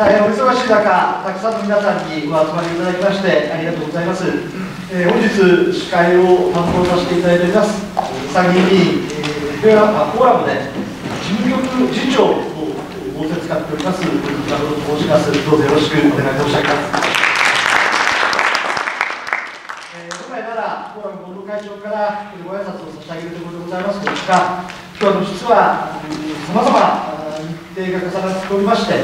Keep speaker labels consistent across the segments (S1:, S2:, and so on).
S1: 大変お忙しい中、たくさんの皆さんにお集まりいただきましてありがとうございます。えー、本日、司会を担当させていただいております、参議院議員、えー、フェアフォーラムで事務局次長を仰せ使っております、田と申します。どうぞよろしくお願い申し上げます。本来なら、フォーラム本部会長からご挨拶を差し上げるところでございますが、今日は実は、さまざま日程が重なっておりまして、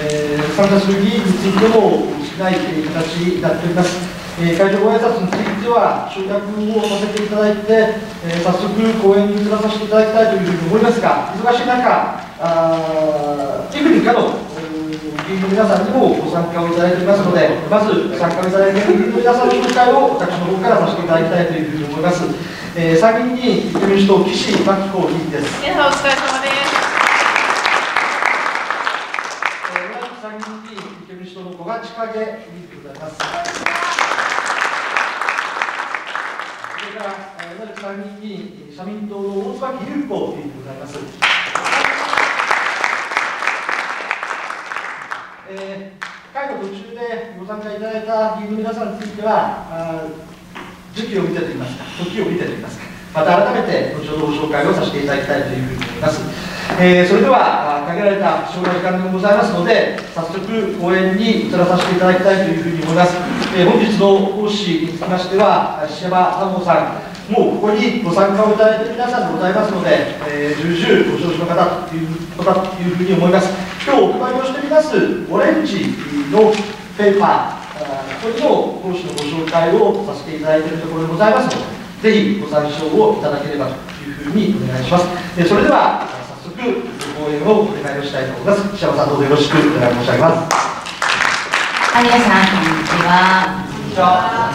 S1: えー、参加する議員についても少ない形になっております。えー、会場ご挨拶については、集約をさせていただいて、えー、早速、講演に移らさせていただきたいというふうに思いますが、忙しい中、あ幾人かの議員の皆さんにもご参加をいただいておりますので、まず参加をいただいている議員の皆さんの紹介を私の方からさせていただきたいというふうに思います。えー、参議院議員、立憲民主党、岸真紀子議員です。
S2: 皆さんお疲れ様です。
S1: 小賀千景議員でございます。それから、同じく参議院議員、社民党の大椿優子議員でございます。えー、会の途中でご参加いただいた議員の皆さんについては、あ時期を見てといいますか、時を見てといいますか、また改めて後ほどご紹介をさせていただきたいというふうに思います。えー、それでは限られた貴重な時間でございますので早速講演に移らさせていただきたいというふうに思います、えー、本日の講師につきましては石山三門さんもうここにご参加をいただいている皆さんでございますので、えー、重々ご承知の方ということというふうに思います今日お配りをしておりますオレンジのペーパーこれも講師のご紹介をさせていただいているところでございますのでぜひご参照をいただければというふうにお願いします。それでは応援をお願いをしたいと思います。石山さんどうぞよろしくお願い申し上げます。
S3: はい、皆さんこんにちは。こんにちは。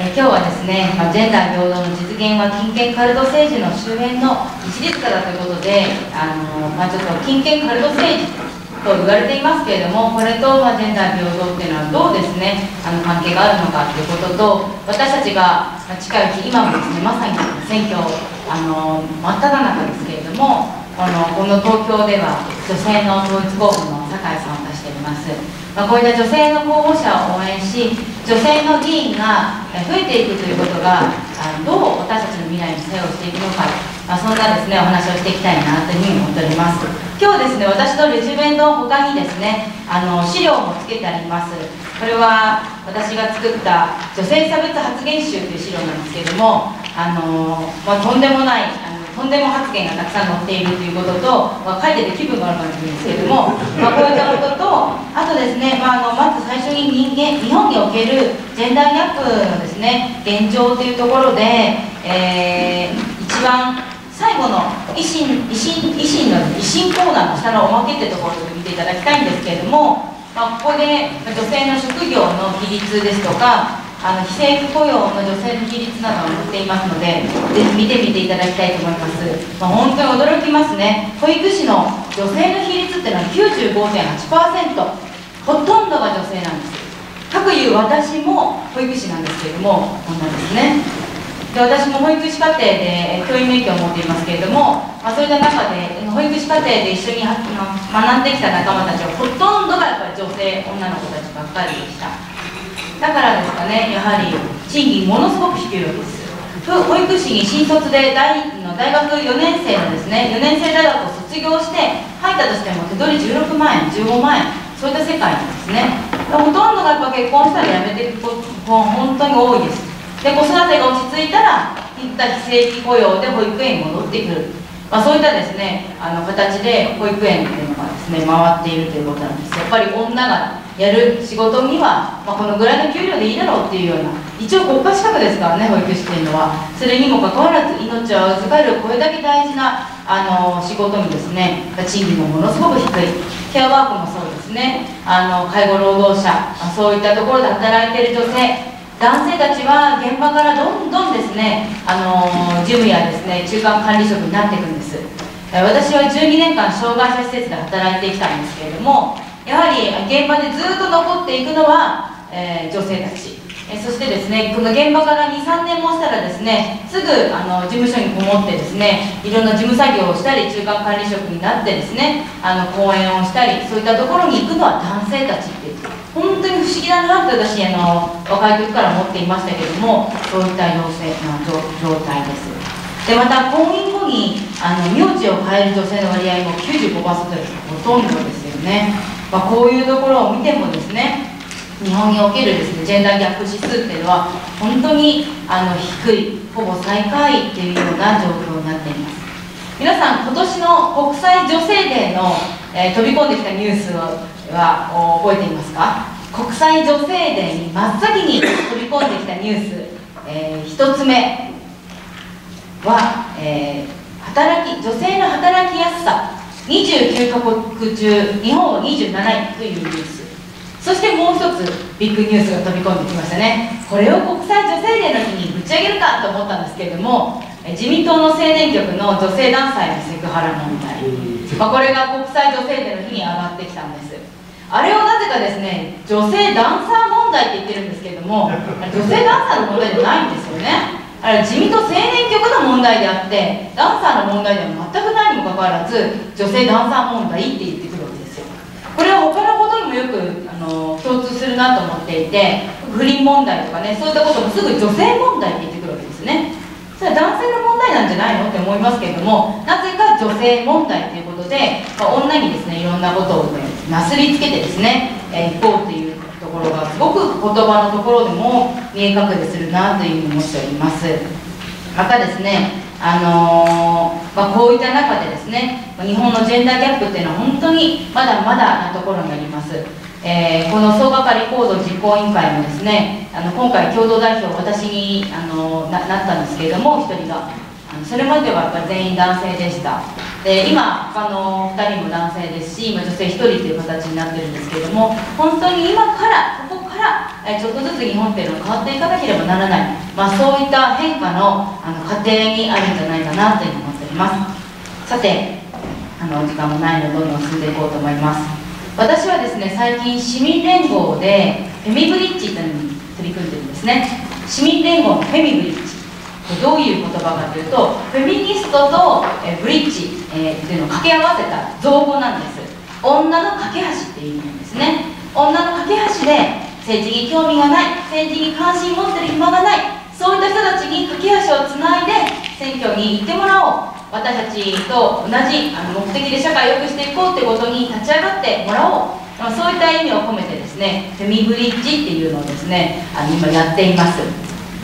S3: え今日はですね、まあ、ジェンダー平等の実現は金権カルト政治の周辺の一律化だということで、あのまあ、ちょっと金権カルト政治と言われていますけれども、これと、まあ、ジェンダー平等っていうのはどうですね、あの関係があるのかということと、私たちが近いうち、今もですね、まさに選挙、あの真っ只中ですけれども、あのこの東京では女性の統一候補の酒井さんを出しております、まあ、こういった女性の候補者を応援し女性の議員が増えていくということがあのどう私たちの未来に作用していくのか、まあ、そんなですねお話をしていきたいなというふうに思っております。今日ですね私のレジュメの他にですねあの資料もつけてあります。これは私が作った女性差別発言集という資料なんですけれどもあの、まあ、とんでもないとんでも発言がたくさん載っているということと、まあ、書いてて気分が悪くなるんですけれども、まあ、こういったこととあとですね、まあ、あのまず最初に人間日本におけるジェンダーギャップのですね現状というところで、えー、一番最後の維新維新維新の維新コーナーの下のおまけってところを見ていただきたいんですけれども、まあ、ここで女性の職業の比率ですとかあの非正規雇用の女性の比率などを載っていますので、ぜひ見てみていただきたいと思います。まあ、本当に驚きますね。保育士の女性の比率っていうのは95.8%、ほとんどが女性なんです。かくいう私も保育士なんですけれども、こんなんですね。で私も保育士課程で教員免許を持っていますけれども、まあ、そういった中で保育士課程で一緒に学んできた仲間たちはほとんどがやっぱり女性女の子たちばっかりでした。だからですかねやはり賃金ものすごく低いわけです。保育士に新卒で大の大学4年生のですね4年生大学を卒業して入ったとしても手取り16万円15万円そういった世界なんですね。ほとんどがやっぱ結婚したら辞めていく子本当に多いです。で子育てが落ち着いたらいった非正規雇用で保育園に戻ってくる。まあ、そういったですねあの形で保育園っていうのがですね回っているということなんです。やっぱり女がやる仕事には、まあ、このぐらいの給料でいいだろうっていうような一応国家資格ですからね保育士っていうのは。それにもかかわらず命を預かるこれだけ大事なあの仕事にですね賃金もものすごく低いケアワークもそうですねあの介護労働者そういったところで働いている女性男性たちは現場からどんどんですね、あの事務やですね中間管理職になっていくんです。私は12年間障害者施設で働いてきたんですけれどもやはり現場でずっと残っていくのは、えー、女性たち。えそしてですねこの現場から23年もしたらですねすぐあの事務所にこもってですねいろんな事務作業をしたり中間管理職になってですねあの講演をしたりそういったところに行くのは男性たちっていう本当に不思議だなって私あの若い時から思っていましたけれどもそういった要請の状態です。でまた婚姻後にあの名字を変える女性の割合も95%です。ほとんどですよね、まあ、こういうところを見てもですね日本におけるですねジェンダーギャップ指数っていうのは本当にあの低いほぼ最下位っていうような状況になっています。皆さん今年の国際女性デーの、えー、飛び込んできたニュースは覚えていますか？国際女性デーに真っ先に飛び込んできたニュース、えー、1つ目は、えー、働き女性の働きやすさ。29カ国中日本は27位というニュース。そしてもう一つビッグニュースが飛び込んできましたね。これを国際女性デーの日にぶち上げるかと思ったんですけれども自民党の青年局の女性ダンサーのセクハラ問題、まあ、これが国際女性デーの日に上がってきたんです。あれをなぜかですね女性ダンサー問題って言ってるんですけれども 女性ダンサーの問題じゃないんですよねあれ自民党青年局の問題であってダンサーの問題では全くないにもかかわらず女性ダンサー問題って言ってくるわけですよ。これは他のことにもよくあの共通するなと思っていて不倫問題とかねそういったこともすぐ女性問題って言ってくるわけですね。それは男性の問題なんじゃないのって思いますけれどもなぜか女性問題ということで、まあ、女にですねいろんなことを、ね、なすりつけてですね、えー、行こうというところがすごく言葉のところでも見え隠れするなというふうに思っております。またですねあのー、まあ、こういった中でですね日本のジェンダーギャップっていうのは本当にまだまだなところになります、えー、この総がかり行動実行委員会もですねあの今回共同代表私に、あのー、なったんですけれども1人がそれまではやっぱ全員男性でした。で今他の2人も男性ですし今女性1人という形になってるんですけれども本当に今からここから、えちょっとずつ日本っていうのは変わっていかなければならない、まあ、そういった変化のあの過程にあるんじゃないかなというふうに思っております。さてあの時間もないのでどんどん進んでいこうと思います。私はですね最近市民連合でフェミブリッジというのに取り組んでるんですね。市民連合のフェミブリッジ。どういう言葉かというとフェミニストとブリッジ、え、っていうのを掛け合わせた造語なんです。女の架け橋っていう意味なんですね。女の架け橋で政治に興味がない政治に関心持ってる暇がないそういった人たちに架け橋をつないで選挙に行ってもらおう。私たちと同じあの目的で社会を良くしていこうってことに立ち上がってもらおう。そういった意味を込めてですねフェミブリッジっていうのをですねあの今やっています、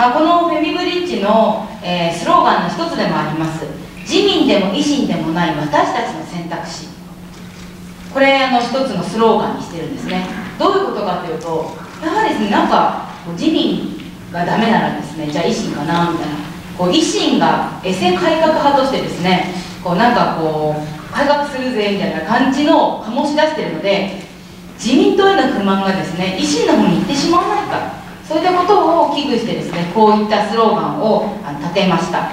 S3: まあ、このフェミブリッジの、えー、スローガンの一つでもあります。自民でも維新でもない私たちの選択肢。これあの一つのスローガンにしてるんですね。どういうことかというとやはりですねなんか自民がダメならですねじゃあ維新かなみたいな。こう維新がエセ改革派としてですねこうなんかこう改革するぜみたいな感じの醸し出してるので自民党への不満がですね維新の方に行ってしまわないか。そういったことを危惧してですねこういったスローガンを立てました。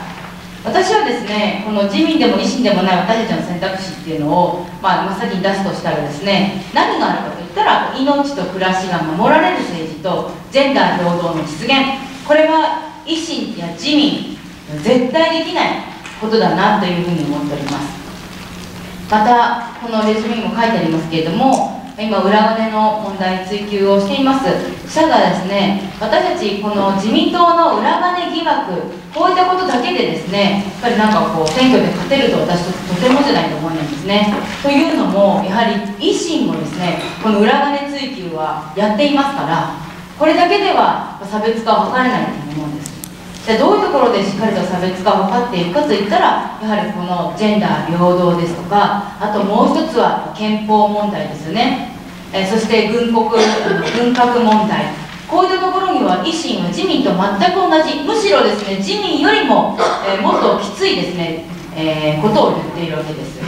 S3: 私はですねこの自民でも維新でもない私たちの選択肢っていうのを、まあ、真っ先に出すとしたらですね何があるかといったら命と暮らしが守られる政治とジェンダー平等の実現。これは維新や自民絶対できないことだなというふうに思っております。またこのレジュメにも書いてありますけれども今裏金の問題追及をしています。ただですね私たちこの自民党の裏金疑惑こういったことだけでですねやっぱりなんかこう選挙で勝てると私ととてもじゃないと思うんですね。というのもやはり維新もですねこの裏金追及はやっていますからこれだけでは差別化は図れないと思うんです。じゃどういうところでしっかりと差別化を図っていくかといったらやはりこのジェンダー平等ですとかあともう一つは憲法問題ですよね、え、そして軍国軍拡問題。こういったところには維新は自民と全く同じ。むしろですね自民よりも、え、もっときついですね、えー、ことを言っているわけです。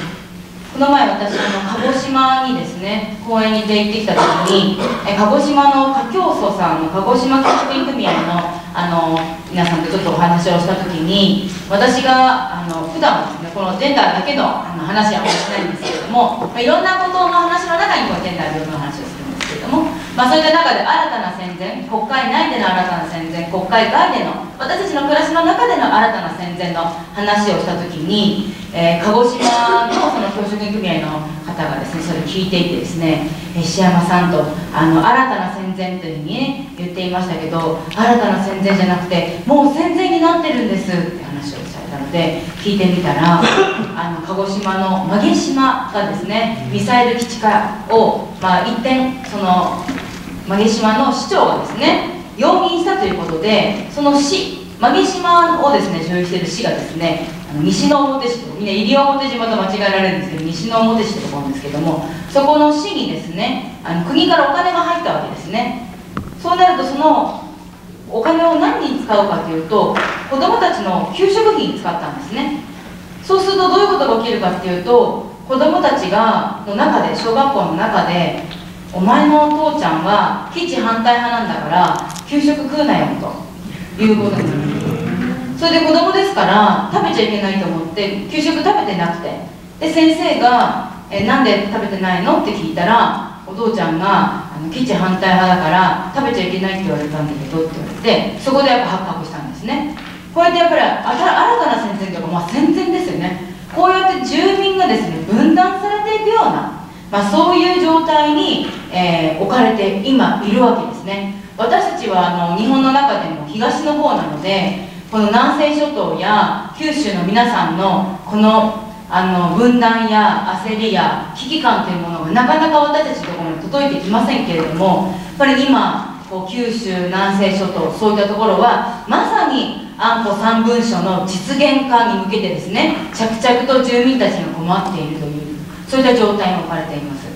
S3: この前私あの鹿児島にですね公園に出行ってきた時にえ鹿児島の華教祖さんの鹿児島教員組合のあの皆さんとちょっとお話をした時に私があの普段このジェンダーだけのあの話はあんまりしないんですけれども、まあ、いろんなことの話の中にこのジェンダーの話をするんですけれどもまあ、そういった中で新たな戦前国会内での新たな戦前国会外での私たちの暮らしの中での新たな戦前の話をした時に、えー、鹿児島のその教職員組合の方がですねそれを聞いていてですね石山さんとあの新たな戦前というふうに、ね、言っていましたけど新たな戦前じゃなくてもう戦前になってるんですって話をされたので聞いてみたら あの鹿児島の馬毛島がですねミサイル基地化を、まあ、一点その馬毛島の市長がですね容認したということでその市馬毛島をですね所有している市がですねあの西之表市とみんな西表島と間違えられるんですけど西之表市ってところなんですけどもそこの市にですねあの国からお金が入ったわけですね。そうなるとそのお金を何に使うかというと子どもたちの給食費に使ったんですね。そうするとどういうことが起きるかっていうと子どもたちがの中で小学校の中でお前のお父ちゃんは基地反対派なんだから給食食うなよと。いうことになる。それで子供ですから食べちゃいけないと思って給食食べてなくて。で先生が「えなんで食べてないの?」って聞いたらお父ちゃんがあの基地反対派だから食べちゃいけないって言われたんだけどって言われてそこでやっぱ発覚したんですね。こうやってやっぱり新たな戦前というか、まあ、戦前ですよね。こうやって住民がですね分断されていくようなまあ、そういう状態に、えー、置かれて今いるわけですね。私たちはあの日本の中でも東の方なのでこの南西諸島や九州の皆さんのこのあの分断や焦りや危機感というものがなかなか私たちのところに届いてきませんけれどもやっぱり今こう九州南西諸島そういったところはまさに安保3文書の実現化に向けてですね着々と住民たちが困っているというそういった状態に置かれています。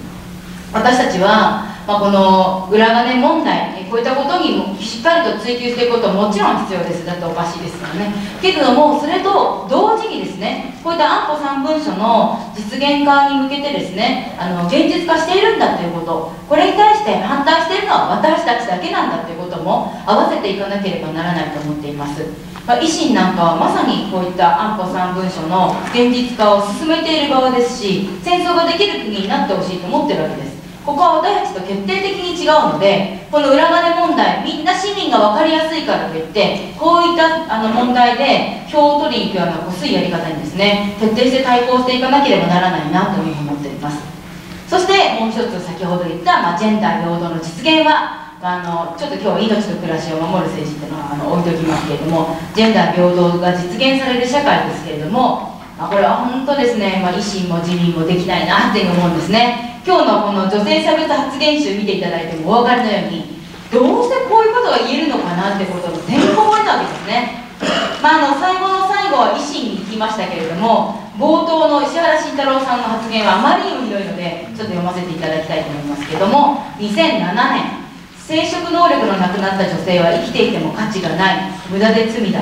S3: 私たちは、まあ、この裏金問題こういったことにもしっかりと追求していくことももちろん必要です。だっておかしいですからね。けれどもそれと同時にですねこういった安保3文書の実現化に向けてですねあの現実化しているんだということこれに対して反対しているのは私たちだけなんだということも合わせていかなければならないと思っています。ま、維新なんかはまさにこういった安保3文書の現実化を進めている側ですし戦争ができる国になってほしいと思ってるわけです。ここは私たちと決定的に違うのでこの裏金問題みんな市民が分かりやすいからといってこういったあの問題で票を取りに行くようなこすいやり方にですね徹底して対抗していかなければならないなというふうに思っています。そしてもう一つ先ほど言った、まあ、ジェンダー平等の実現はあのちょっと今日命と暮らしを守る政治っていうのはあの置いておきますけれどもジェンダー平等が実現される社会ですけれども、あ、これは本当ですね、まあ、維新も自民もできないなっていう思うんですね。今日のこの女性差別発言集見ていただいてもお分かりのようにどうしてこういうことが言えるのかなってことの天候を得たわけですね。まあ、あの最後の最後は維新に行きましたけれども冒頭の石原慎太郎さんの発言はあまりにもひどいのでちょっと読ませていただきたいと思いますけども2007年生殖能力のなくなった女性は生きていても価値がない。無駄で罪だ。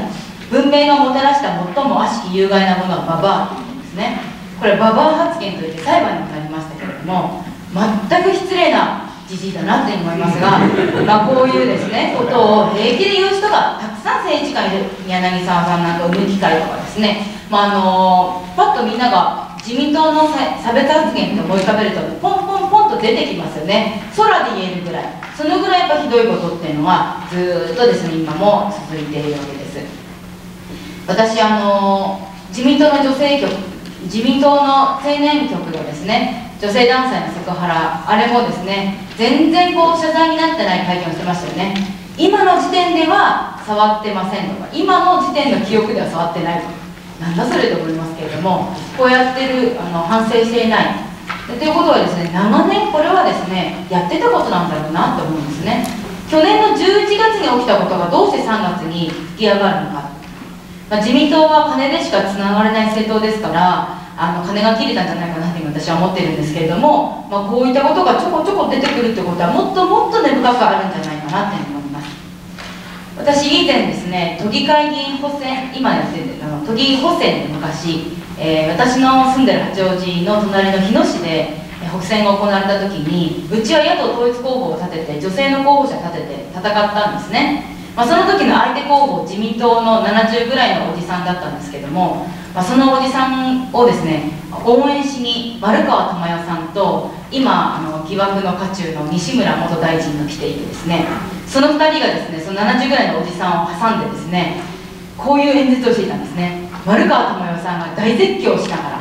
S3: 文明がもたらした最も悪しき有害なものはババアというんですね。これババア発言といって裁判にもなりましたけれども全く失礼なじじいだなって思いますが、まあ、こういうですねことを平気で言う人がたくさん政治家にいる柳沢さんなんか産む機会とかですね、まあ、あのパッとみんなが自民党の差別発言と思い浮かべるとポンポンポンと出てきますよね。空で言えるぐらい。そのぐらいやっぱひどいことっていうのはずっとですね今も続いているわけです私あの自民党の女性局自民党の青年局がですね女性男性のセクハラあれもですね全然こう謝罪になってない会見をしてましたよね。今の時点では触ってませんとか今の時点の記憶では触ってないとかなんだそれと思いますけれどもこうやってるあの反省していない。ということはですね長年これはですねやってたことなんだろうなと思うんですね。去年の11月に起きたことがどうして3月に吹き上がるのか、まあ、自民党は金でしかつながれない政党ですからあの金が切れたんじゃないかなって私は思ってるんですけれども、まあ、こういったことがちょこちょこ出てくるってことはもっともっと根深くあるんじゃないかなって思います。私以前ですね都議会議員補選今やってるあの都議補選で昔えー、私の住んでる八王子の隣の日野市で補選が行われた時にうちは野党統一候補を立てて女性の候補者立てて戦ったんですね。まあ、その時の相手候補自民党の70ぐらいのおじさんだったんですけども、まあ、そのおじさんをですね応援しに丸川珠代さんと今あの疑惑の渦中の西村元大臣が来ていてですねその2人がですねその70ぐらいのおじさんを挟んでですねこういう演説をしていたんですね。丸川珠代さんが大絶叫しながら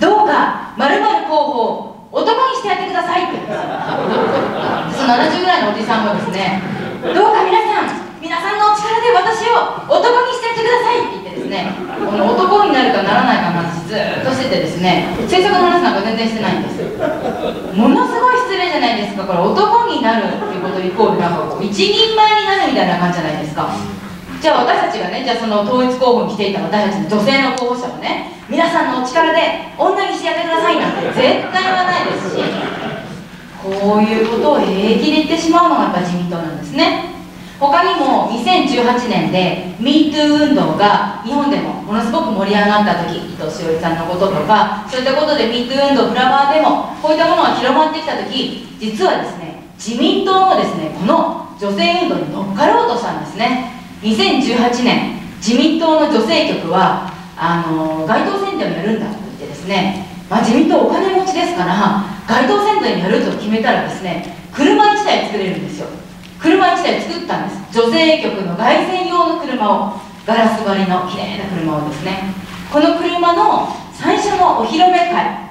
S3: どうか〇〇候補を男にしてやってくださいって言うんですよ。その70ぐらいのおじさんもですねどうか皆さん皆さんのお力で私を男にしてやってくださいって言ってですねこの男になるかならないかの話ずっとしててですね政策の話なんか全然してないんですものすごい失礼じゃないですかこれ男になるっていうことイコールなんかこう一人前になるみたいな感じじゃないですか。じゃあ私たちがねじゃあその統一候補に来ていた私たちの女性の候補者もね皆さんのお力で女にしてやってくださいなんて絶対はないですしこういうことを平気で言ってしまうのがやっぱ自民党なんですね。他にも2018年で MeToo 運動が日本でもものすごく盛り上がった時伊藤詩織さんのこととかそういったことで MeToo 運動フラワーでもこういったものが広まってきた時実はですね自民党もですねこの女性運動に乗っかろうとしたんですね。2018年自民党の女性局はあの街頭選挙をやるんだと言ってですね、まあ、自民党お金持ちですから街頭選挙にやると決めたらですね車1台作れるんですよ。車1台作ったんです。女性局の凱旋用の車をガラス張りの綺麗な車をですね。この車の最初のお披露目会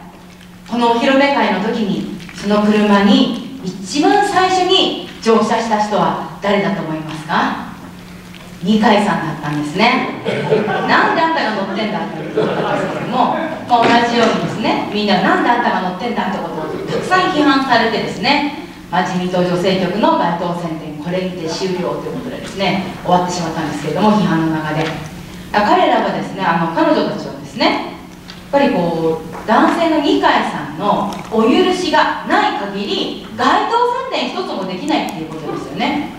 S3: このお披露目会の時にその車に一番最初に乗車した人は誰だと思いますか？二階さんだったんですね。なんであんたが乗ってんだっていうことなんですけども、まあ、同じようにですねみんななんであんたが乗ってんだってことをたくさん批判されてですね、まあ、自民党女性局の街頭宣伝これにて終了ということでですね終わってしまったんですけれども批判の中で。彼らはですねあの彼女たちはですねやっぱりこう男性の二階さんのお許しがない限り街頭宣伝一つもできないっていうことですよね。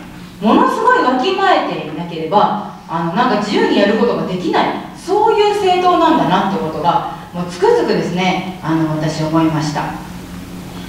S3: ものすごいわきまえていなければあのなんか自由にやることができない。そういう政党なんだなってことがもうつくづくですねあの私思いました。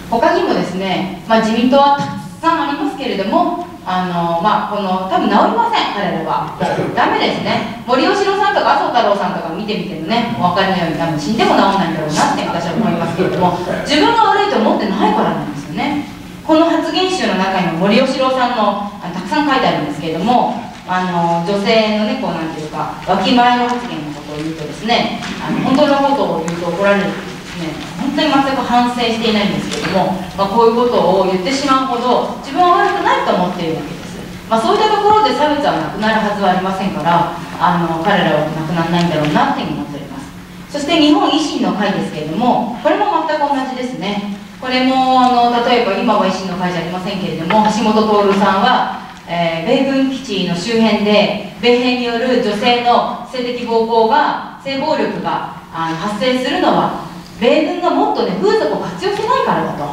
S3: 他にもですね、まあ、自民党はたくさんありますけれどもあのまあこの多分治りません彼らは。ダメですね。森喜朗さんとか麻生太郎さんとか見てみてもねお分かりのように多分死んでも治らないんだろうなって私は思いますけれども自分が悪いと思ってないからなんですよね。この発言集の中にも森喜朗さんのあたくさん書いてあるんですけれどもあの女性のねこうなんていうかわきまえの発言のことを言うとですねあの本当のことを言うと怒られるんですね本当に全く反省していないんですけれども、まあ、こういうことを言ってしまうほど自分は悪くないと思っているわけです、まあ、そういったところで差別はなくなるはずはありませんからあの彼らはなくならないんだろうなって思っております。そして日本維新の会ですけれどもこれも全く同じですね。これもあの例えば今は維新の会じゃありませんけれども橋本徹さんは、えー、米軍基地の周辺で米兵による女性の性的暴行が性暴力があの発生するのは米軍がもっとね風俗を活用しないからだと。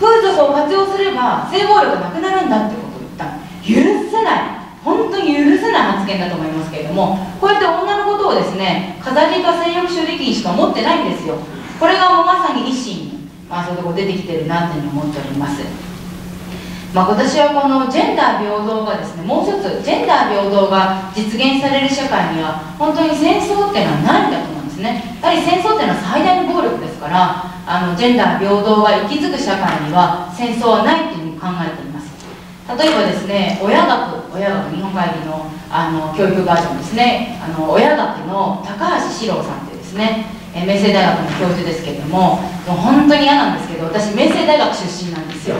S3: 風俗を活用すれば性暴力がなくなるんだってことを言った許せない。本当に許せない発言だと思いますけれどもこうやって女のことをですね飾りか性欲処理器しか持ってないんですよ。これがもうまさに維新まあ、そういうとこ出てきてるなっていうふうに思っております。まあ、私はこのジェンダー平等がですねもう一つジェンダー平等が実現される社会には本当に戦争っていうのはないんだと思うんですね。やはり戦争っていうのは最大の暴力ですからあのジェンダー平等が息づく社会には戦争はないっていうふうに考えています。例えばですね親学親学日本会議のあの教育バージョンですね。あの親学の高橋史郎さんっていうですね明星大学の教授ですけれどもも本当に嫌なんですけど私明星大学出身なんです。よ。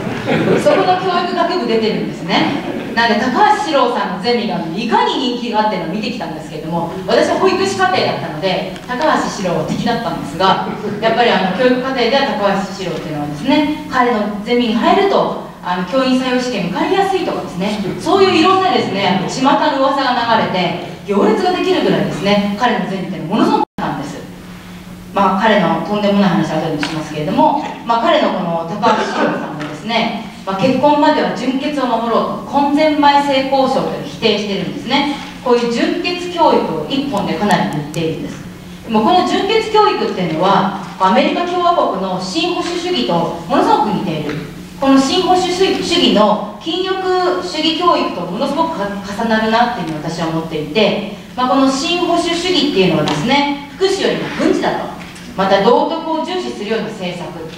S3: そこの教育学部出てるんですね。なんで高橋史郎さんのゼミがいかに人気があってのを見てきたんですけれども私は保育士課程だったので高橋史郎は敵だったんですがやっぱりあの教育課程では高橋史郎っていうのはですね彼のゼミに入るとあの教員採用試験受かりやすいとかですねそういういろんなですね巷の噂が流れて行列ができるぐらいですね彼のゼミっていうのはものすごくたんです。まあ、彼のとんでもない話は後にしますけれども、まあ、彼のこの高橋史郎さんもですね、まあ、結婚までは純潔を守ろうと婚前埋性交渉という否定してるんですね。こういう純潔教育を一本でかなり言っているんです。でもこの純潔教育っていうのはアメリカ共和国の新保守主義とものすごく似ている。この新保守主義の筋力主義教育とものすごく重なるなっていうふうに私は思っていて、まあ、この新保守主義っていうのはですね福祉よりも軍事だと。また道徳を重視するような政策。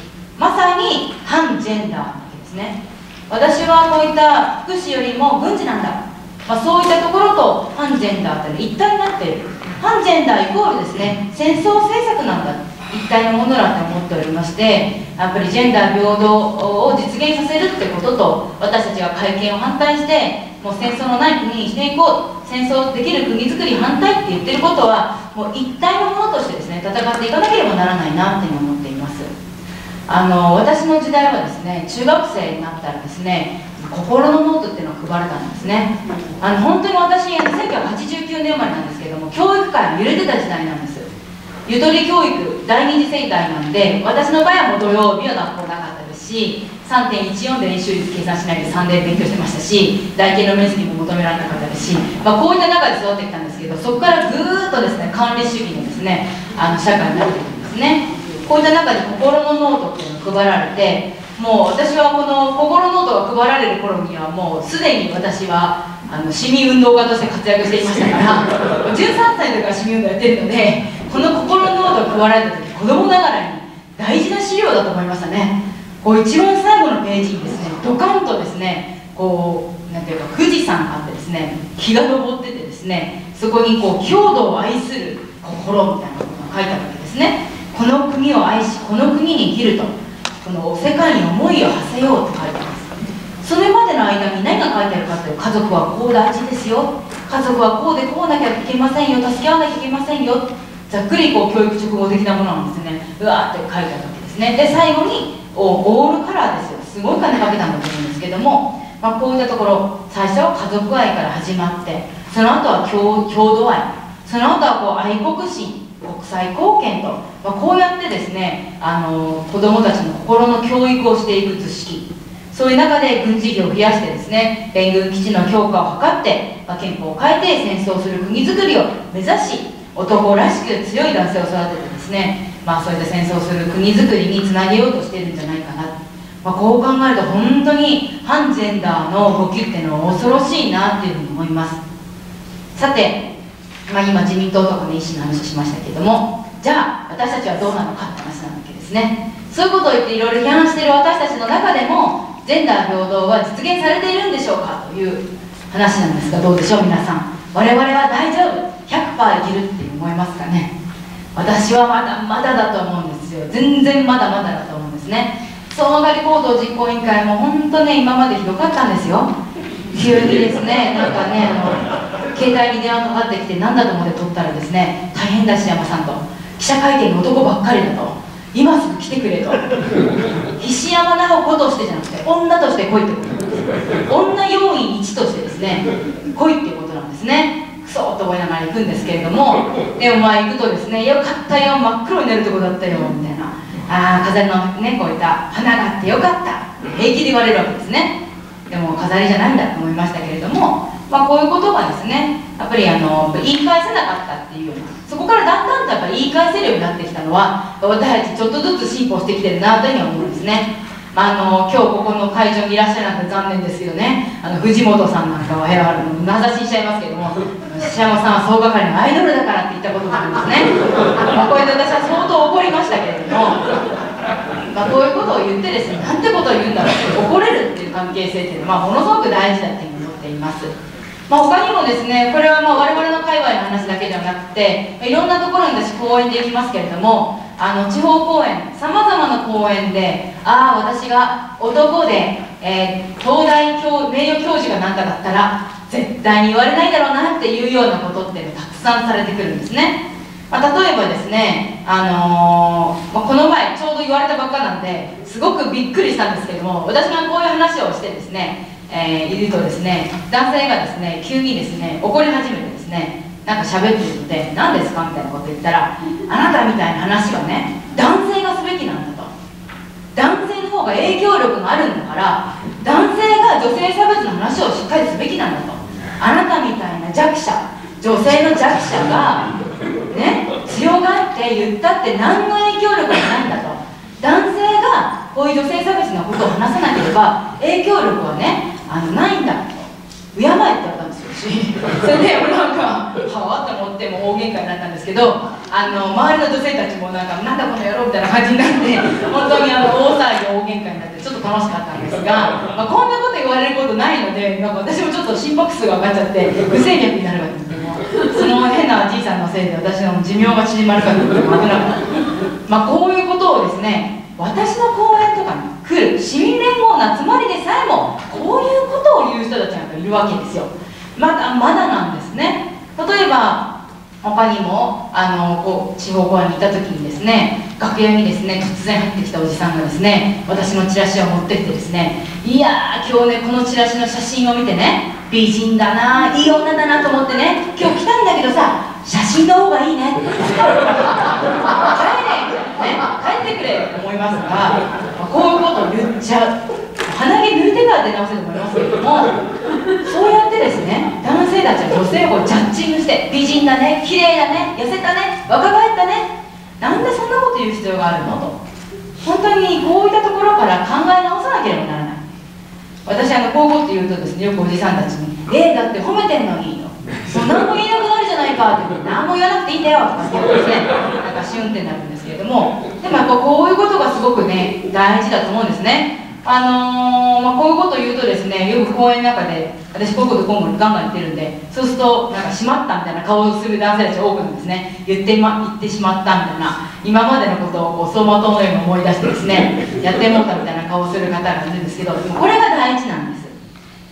S3: まさに反ジェンダーなわけですね。私はこういった福祉よりも軍事なんだ、まあ、そういったところと反ジェンダーって一体になっている。反ジェンダーイコールですね戦争政策なんだ。一体のものだと思っておりましてやっぱりジェンダー平等を実現させるってことと私たちが会見を反対してもう戦争のない国にしていこう。戦争できる国づくり反対って言ってることはもう一体のものとしてですね戦っていかなければならないなっていうふうに思ってあの私の時代はですね中学生になったらですね心のノートっていうのを配られたんですね。あの本当に私1989年生まれなんですけども教育界揺れてた時代なんです。ゆとり教育第二次世代なんで私の場合はもう土曜日は学校なかったですし3.14で練習率計算しないで3で勉強してましたし台形の面積も求められなかったですし、まあ、こういった中で育ってきたんですけどそこからぐーっとですね管理主義のですねあの社会になっていくんですね。こういった中で心のノートっていうのが配られてもう私はこの心のノートが配られる頃にはもうすでに私はあの市民運動家として活躍していましたから13歳の時から市民運動やってるのでこの心のノートが配られた時子供ながらに大事な資料だと思いましたね。こう一番最後のページにですねドカンとですねこうなんていうか富士山があってですね日が昇っててですねそこにこう郷土を愛する心みたいなことが書いてあるわけですね。この国を愛しこの国に生きるとこの世界に思いを馳せようって書いてます。それまでの間に何が書いてあるかという家族はこう大事ですよ。家族はこうでこうなきゃいけませんよ。助け合わなきゃいけませんよ。ざっくりこう教育直後的なものなんですね。うわーって書いてあるわけですね。で最後にオールカラーですよ。すごい金かけたんだと思うんですけども、まあ、こういったところ最初は家族愛から始まってその後は共共同愛。その後はこう愛国心。国際貢献と、まあ、こうやってですねあの子どもたちの心の教育をしていく図式。そういう中で軍事費を増やしてですね米軍基地の強化を図って、まあ、憲法を変えて戦争する国づくりを目指し男らしく強い男性を育ててですねまあ、そういった戦争する国づくりにつなげようとしているんじゃないかな、まあ、こう考えると本当に反ジェンダーの動きっていうのは恐ろしいなっていうふうに思います。さて、まあ、今自民党とかの意思の話をしましたけれどもじゃあ私たちはどうなのかって話なわけですね。そういうことを言っていろいろ批判している私たちの中でもジェンダー平等は実現されているんでしょうかという話なんですがどうでしょう皆さん。我々は大丈夫。100%いけるって思いますかね。私はまだまだだと思うんですよ。全然まだまだだと思うんですね。総上がり行動実行委員会も本当ね今までひどかったんですよ。急にですねなんかねあの携帯に電話かかってきて何だと思って取ったらですね大変だ石山さんと。記者会見の男ばっかりだと。今すぐ来てくれと。石山直子としてじゃなくて女として来いってこと。なんです女要員1としてですね来いってことなんですね。そと思いながら行くんですけれどもでもまあ行くとですねよかったよ真っ黒になるとこだったよみたいな。ああ飾りのねこういった花があってよかった。平気で言われるわけですね。でも飾りじゃないんだと思いましたけれどもまあこういうことがですね。やっぱりあの言い返せなかったっていうそこからだんだんとやっぱり言い返せるようになってきたのは私たちちょっとずつ進歩してきてるなというふうに思うんですね。まあ、あの今日ここの会場にいらっしゃらなくて残念ですけどね。あの藤本さんなんかは名指ししちゃいますけども石山さんは総係のアイドルだからって言ったことがあるんですね、まあ、こうやって私は相当怒りましたけれども、まあ、こういうことを言ってですねなんてことを言うんだろうって怒れるっていう関係性っていうのは、まあ、ものすごく大事だっていうふうに思っています。まあ、他にもですねこれはまあ我々の界隈の話だけではなくていろんなところに私講演で行きますけれどもあの地方公演さまざまな公演でああ私が男で、えー、東大教名誉教授がなんかだったら絶対に言われないだろうなっていうようなことってたくさんされてくるんですね、まあ、例えばですね、あのー、まあ、この前ちょうど言われたばっかなんですごくびっくりしたんですけども私がこういう話をしてですね、えー、いるとですね男性がですね急にですね怒り始めてですねなんか喋ってるので何ですかみたいなこと言ったらあなたみたいな話はね男性がすべきなんだと。男性の方が影響力があるんだから男性が女性差別の話をしっかりすべきなんだと。あなたみたいな弱者女性の弱者がね強がって言ったって何の影響力もないんだと。男性がこういう女性差別のことを話さなければ影響力はねあのないんだ敬えって言われたんですよ。し それでなんかはあと思っても大喧嘩になったんですけどあの周りの女性たちもなんかなんだこの野郎みたいな感じになって本当にあの大騒ぎ大喧嘩になってちょっと楽しかったんですが、まあ、こんなこと言われることないのでなんか私もちょっと心拍数が上がっちゃって不整脈になるわけですけどその変なじいさんのせいで私の寿命が縮まるかどうか危なかったまあこういうことをですね私の講演とかに来る市民連合の集まりでさえもこういうことを言う人たちがいるわけですよ。まだまだなんですね。例えば他にもあのこう地方公演にいた時にですね楽屋にですね突然入ってきたおじさんがですね私のチラシを持ってってですねいやー今日ねこのチラシの写真を見てね美人だないい女だなと思ってね今日来たんだけどさ写真の方がいいね。帰れね帰ってくれと思いますがこういうことを言っちゃう。鼻毛抜いてから出直せると思いますけれどもそうやってですね男性たちは女性をジャッジングして美人だね綺麗だね痩せたね若返ったね。なんでそんなこと言う必要があるのと。本当にこういったところから考え直さなければならない。私あのこういうこと言うとですねよくおじさんたちに「えー、だって褒めてんのに」と「そんなも言いなくなるじゃないか」って何も言わなくていいんだよとかって言うとですねなんかシュンってなるんですけれども。でもやっぱこういうことがすごくね大事だと思うんですねあのー、まあ、こういうことを言うとですねよく講演の中で私こういうこと今後ガンガン言ってるんでそうするとなんかしまったみたいな顔をする男性たち多くなんですね言って、ま、言ってしまったみたいな今までのことをこう走馬灯のように思い出してですねやってもうたみたいな顔をする方がいるんですけどこれが大事なんです。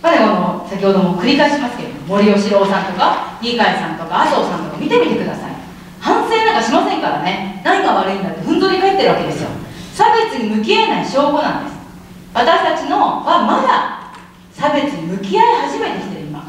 S3: まあ、でも先ほども繰り返しますけど森喜朗さんとか二階さんとか麻生さんとか見てみてください。反省なんかしませんからね。何が悪いんだってふんぞり返ってるわけですよ。差別に向き合えない証拠なんです。私たちのはまだ差別に向き合い始めてきてる今。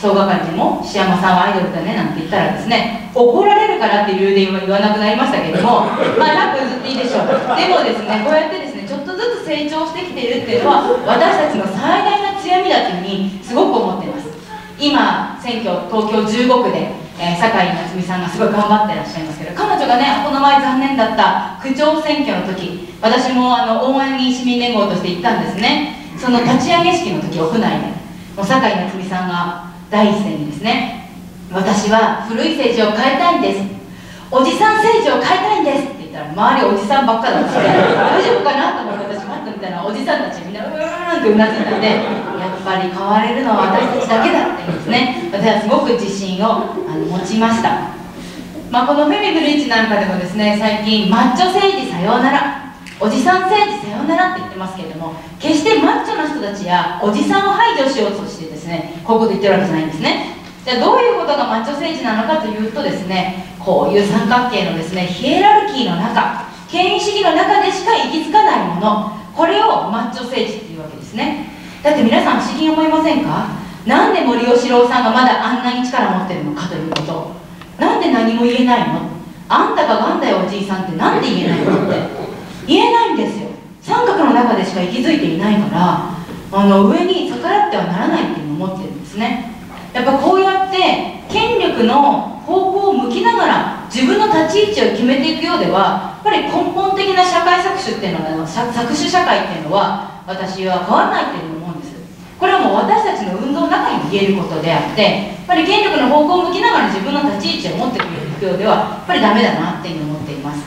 S3: 総係でも「石山さんはアイドルだね」なんて言ったらですね怒られるからっていう理由で言わなくなりましたけども まあ100ずっていいでしょう。でもですねこうやってですねちょっとずつ成長してきているっていうのは私たちの最大の強みだというふうにすごく思っています。今選挙東京15区でえー、酒井夏美さんがすごい頑張ってらっしゃいますけど彼女がねこの前残念だった区長選挙の時私もあの応援に市民連合として行ったんですね。その立ち上げ式の時屋内でもう酒井夏美さんが第一声にですね私は古い政治を変えたいんです。おじさん政治を変えたいんですって言ったら周りおじさんばっかだったので大丈夫かなと思って私待ってみたらおじさんたちみんなうーんってうなずいたんでぱり変われるのは私たちだけだってですね。私はすごく自信をあの持ちました。まあ、このフェミブリッジなんかでもですね最近マッチョ政治さようならおじさん政治さようならって言ってますけれども決してマッチョな人たちやおじさんを排除しようとしてですねこういうこと言ってるわけじゃないんですね。じゃあどういうことがマッチョ政治なのかというとですねこういう三角形のですねヒエラルキーの中権威主義の中でしか行き着かないものこれをマッチョ政治っていうわけですね。だって皆さん不思議に思いませんか？なんで森喜朗さんがまだあんなに力を持ってるのかということ。なんで何も言えないの？あんたががんだよおじいさんってなんで言えないのって。言えないんですよ。三角の中でしか息づいていないからあの上に逆らってはならないっていうのを思ってるんですね。やっぱこうやって権力の方向を向きながら自分の立ち位置を決めていくようではやっぱり根本的な社会搾取っていうのは搾取社会っていうのは私は変わらないっていうのこれはもう私たちの運動の中に言えることであってやっぱり権力の方向を向きながら自分の立ち位置を持っていくようではやっぱりダメだなっていうふうに思っています。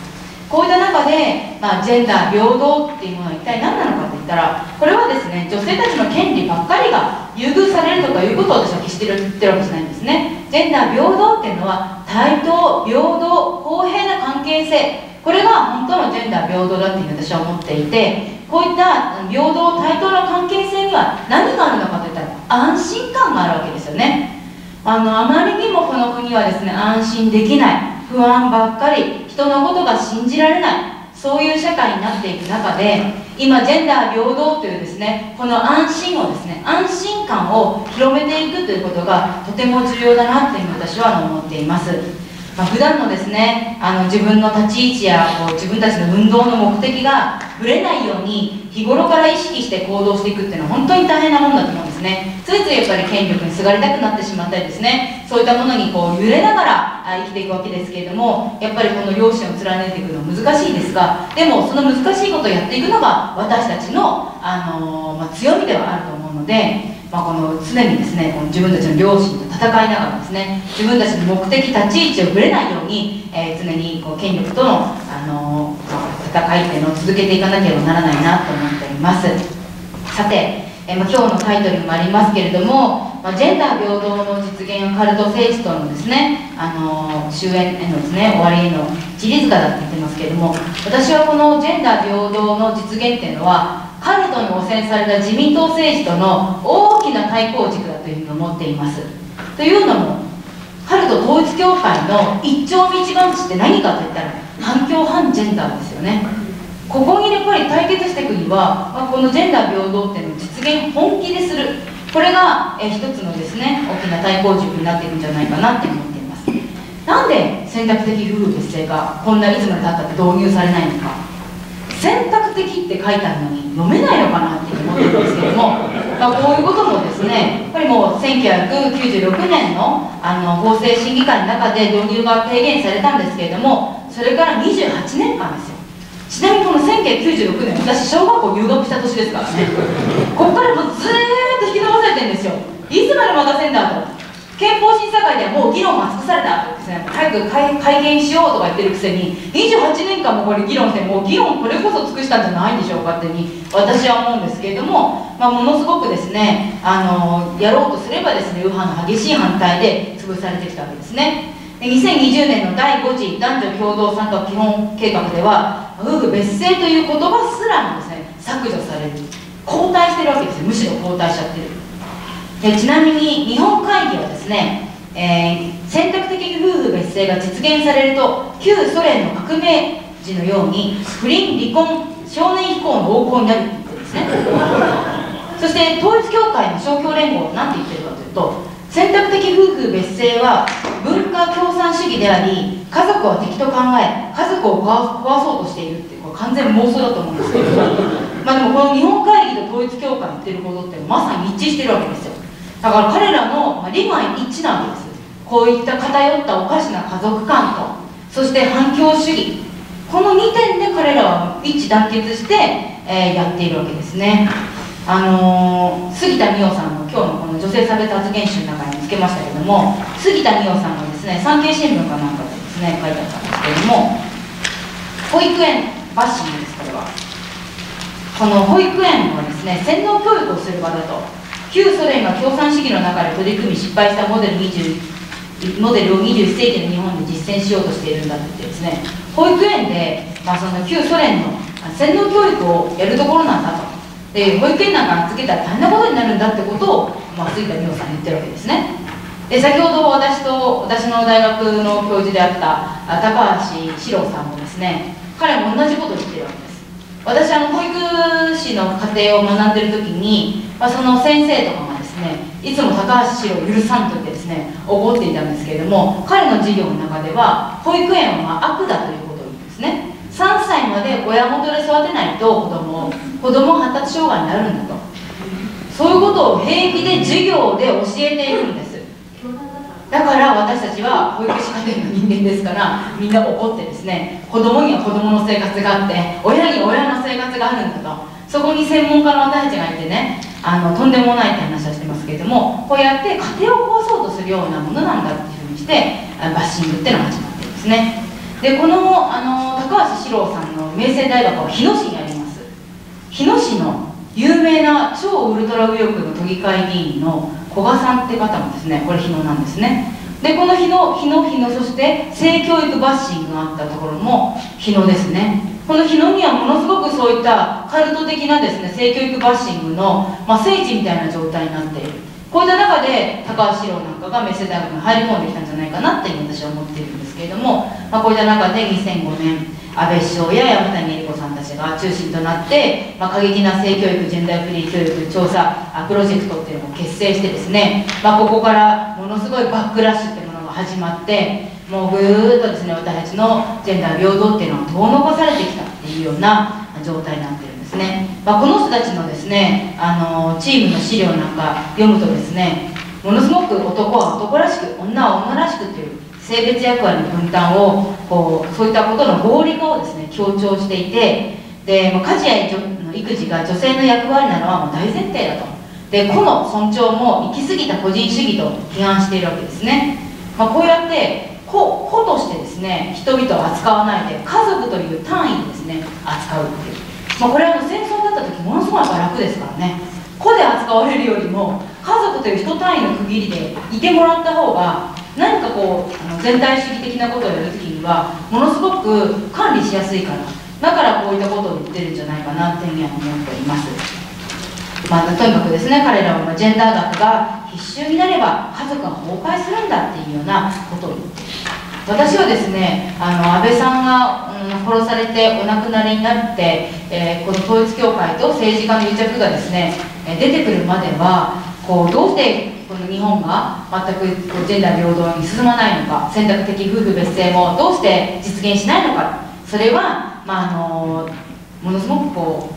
S3: こういった中で、まあ、ジェンダー平等っていうものは一体何なのかって言ったらこれはですね女性たちの権利ばっかりが優遇されるとかいうことを私は決して言ってるわけじゃないんですね。ジェンダー平等っていうのは対等平等公平な関係性。これが本当のジェンダー平等だっていうふうに私は思っていてこういった平等対等の関係性には何があるのかといったら安心感があるわけですよね。あのあまりにもこの国はですね安心できない不安ばっかり人のことが信じられないそういう社会になっていく中で今ジェンダー平等というですねこの安心をですね安心感を広めていくということがとても重要だなというふうに私は思っています。まあ、普段のですねあの自分の立ち位置やこう自分たちの運動の目的がぶれないように日頃から意識して行動していくっていうのは本当に大変なもんだと思うんですね。ついついやっぱり権力にすがりたくなってしまったりですね。そういったものにこう揺れながら生きていくわけですけれどもやっぱりこの良心を貫いていくのは難しいですがでもその難しいことをやっていくのが私たちの、あのー、まあ、強みではあると思うのでまあ、この常にですねこの自分たちの両親と戦いながらですね自分たちの目的立ち位置をぶれないように、えー、常にこう権力との、あのー、戦いっていうのを続けていかなければならないなと思っております。さて、えー、まあ、今日のタイトルにもありますけれども、まあ、ジェンダー平等の実現カルト政治とのですね、あの終焉へのですね終わりへの一里塚だって言ってますけれども私はこのジェンダー平等の実現っていうのはカルトに汚染された自民党政治との大きな対抗軸だというふうに思っています。というのもカルト統一教会の一丁目一番地って何かといったら反共反ジェンダーですよね。ここにやっぱり対決していくには、まあ、このジェンダー平等っていうのを実現本気でする。これがえ一つのですね大きな対抗軸になっていくんじゃないかなって思っています。なんで選択的夫婦別姓がこんないつまでたったって導入されないのか。選択的って書いてあるのに読めないのかなって思ってるんですけども、まあ、こういうこともですねやっぱりもう1996年のあの法制審議会の中で導入が提言されたんですけれどもそれから28年間ですよ。ちなみにこの1996年私小学校入学した年ですからね。ここからもうずーっと引き伸ばされてるんですよ。いつまで待たせんだと。憲法審査会ではもう議論は尽くされたとですね。早く改憲しようとか言ってるくせに28年間もこれ議論してもう議論これこそ尽くしたんじゃないんでしょうかってに私は思うんですけれども、まあ、ものすごくですねあのやろうとすればですね右派の激しい反対で潰されてきたわけですね。で2020年の第5次男女共同参画基本計画では夫婦別姓という言葉すらもですね削除される。後退してるわけですよ。むしろ後退しちゃってる。でちなみに日本会議はですね、えー、選択的夫婦別姓が実現されると旧ソ連の革命時のように不倫離婚少年飛行の横行になるって言ってですね。そして統一教会の勝共連合は何て言ってるかというと選択的夫婦別姓は文化共産主義であり家族は敵と考え家族を壊そうとしているってこれ完全妄想だと思うんですけど。まあでもこの日本会議と統一教会の言ってることってまさに一致してるわけですよ。だから彼らの、まあ、利害一致なわけです。こういった偏ったおかしな家族観とそして反共主義。この2点で彼らは一致団結して、えー、やっているわけですね。あのー、杉田水脈さんの今日のこの女性差別発言集の中につけましたけども杉田水脈さんがですね産経新聞かなんかでですね書いてあったんですけれども保育園バッシングですこれは。この保育園はですね洗脳教育をする場だと。旧ソ連が共産主義の中で取り組み失敗したモデル20モデルを21世紀の日本で実践しようとしているんだと言ってですね保育園で、まあ、その旧ソ連の洗脳教育をやるところなんだと。で保育園なんか預けたら大変なことになるんだってことを、まあ、杉田美穂さん言ってるわけですね。で先ほど私と私の大学の教授であった高橋史郎さんもですね彼も同じことを言ってるわけです。私あの保育士の家庭を学んでる時にまあ、その先生とかですねいつも高橋氏を許さんと言ってですね怒っていたんですけれども彼の授業の中では保育園は悪だということを言うんですね。3歳まで親元で育てないと子供子供発達障害になるんだと。そういうことを平気で授業で教えているんです。だから私たちは保育士家庭の人間ですからみんな怒ってですね子供には子供の生活があって親に親の生活があるんだと。そこに専門家の私たちがいてねあのとんでもないって話はしてけれどもこうやって家庭を壊そうとするようなものなんだっていうふうにしてバッシングっていうのが始まってるんですね。でこのあの高橋史郎さんの明星大学は日野市にあります。日野市の有名な超ウルトラ右翼の都議会議員の古賀さんって方もですねこれ日野なんですね。でこの日野日野日野そして性教育バッシングがあったところも日野ですね。この日野にはものすごくそういったカルト的なですね性教育バッシングの、まあ、聖地みたいな状態になっている。こういった中で高橋史郎なんかがメッセ大学に入り込んできたんじゃないかなって私は思っているんですけれども、まあ、こういった中で2005年安倍首相や山谷恵理子さんたちが中心となって、まあ、過激な性教育ジェンダーフリー教育調査プロジェクトっていうのを結成してですね、まあ、ここからものすごいバックラッシュっていうものが始まってもうぐーっとですね私たちのジェンダー平等っていうのは遠のこされてきたっていうような状態になってるんですね、まあ、この人たちのですねあのチームの資料なんか読むとですねものすごく男は男らしく女は女らしくっていう性別役割の分担をこうそういったことの合理化をですね強調していてで家事や育児が女性の役割なのはもう大前提だと。で個の尊重も行き過ぎた個人主義と批判しているわけですね、まあ、こうやって個個としてですね人々を扱わないで家族という単位ですね扱うっていう、まあ、これは戦争だった時ものすごい楽ですからね。個で扱われるよりも家族という人単位の区切りでいてもらった方が何かこうあの全体主義的なことをやるときにはものすごく管理しやすいからだからこういったことを言ってるんじゃないかなっていうふうに思っております。まあ、とにかくですね彼らはジェンダー学が必修になれば家族が崩壊するんだっていうようなことを言っている私はですねあの安倍さんが、うん、殺されてお亡くなりになって、えー、この統一教会と政治家の癒着がですね出てくるまではこうどうしてこの日本が全くジェンダー平等に進まないのか選択的夫婦別姓もどうして実現しないのか。それは、まあ、あのものすごくこう、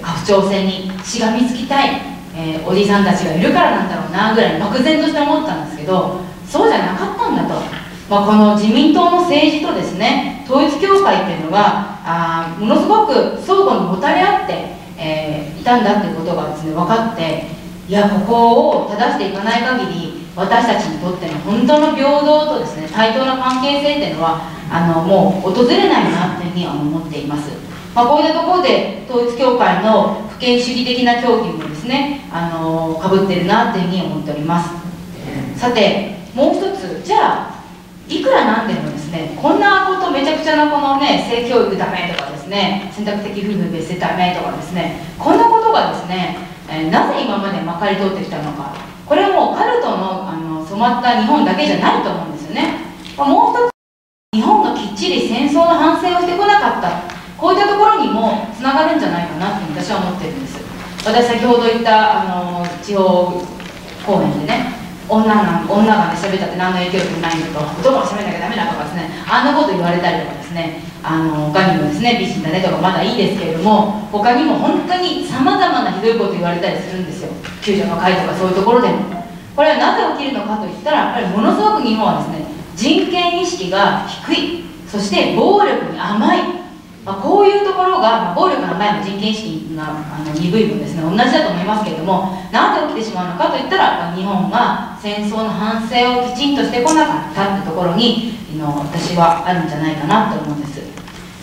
S3: えー、家父長制にしがみつきたい、えー、おじさんたちがいるからなんだろうなぐらい漠然として思ったんですけどそうじゃなかったんだと、まあ、この自民党の政治とですね統一教会っていうのがあものすごく相互にもたれ合って、えー、いたんだっていうことがですね分かっていやここを正していかない限り私たちにとっての本当の平等とですね対等な関係性っていうのはあのもう訪れないなっていうふうには思っています、まあ、こういったところで統一教会の不権主義的な教義もですねあのかぶってるなっていうふうに思っております。さてもう一つじゃあいくらなんでもですねこんなことめちゃくちゃなこのね性教育ダメとかですね選択的夫婦別姓ダメとかですねこんなことがですねえー、なぜ今までまかり通ってきたのか。これはもうカルトのあの染まった日本だけじゃないと思うんですよね。もう一つ日本がきっちり戦争の反省をしてこなかった。こういったところにもつながるんじゃないかなって私は思ってるんです。私先ほど言ったあの地方公演でね女が女がね喋ったって何の影響力もないんだと男が喋んなきゃダメだとかですねあんなこと言われたりとかですねあの他にもですね美人だねとかまだいいですけれども他にも本当にさまざまなひどいこと言われたりするんですよ。救助の会とかそういうところでも。これはなぜ起きるのかといったらやっぱりものすごく日本はですね人権意識が低い。そして暴力に甘い。まあ、こういうところが、まあ、暴力の前の人権意識があの鈍い分ですね。同じだと思いますけれどもなぜ起きてしまうのかといったら、まあ、日本が戦争の反省をきちんとしてこなかったってところにの私はあるんじゃないかなと思うんです。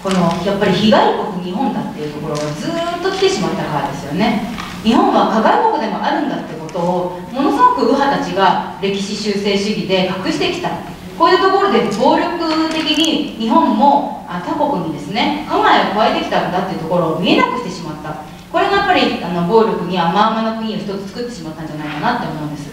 S3: このやっぱり被害国日本だっていうところがずっと来てしまったからですよね。日本は加害国でもあるんだってことをものすごく右派たちが歴史修正主義で隠してきた。こういうところで暴力的に日本も他国にですね加害を加えてきたんだっていうところを見えなくしてしまった。これがやっぱりあの暴力に甘々な国を一つ作ってしまったんじゃないかなって思うんです。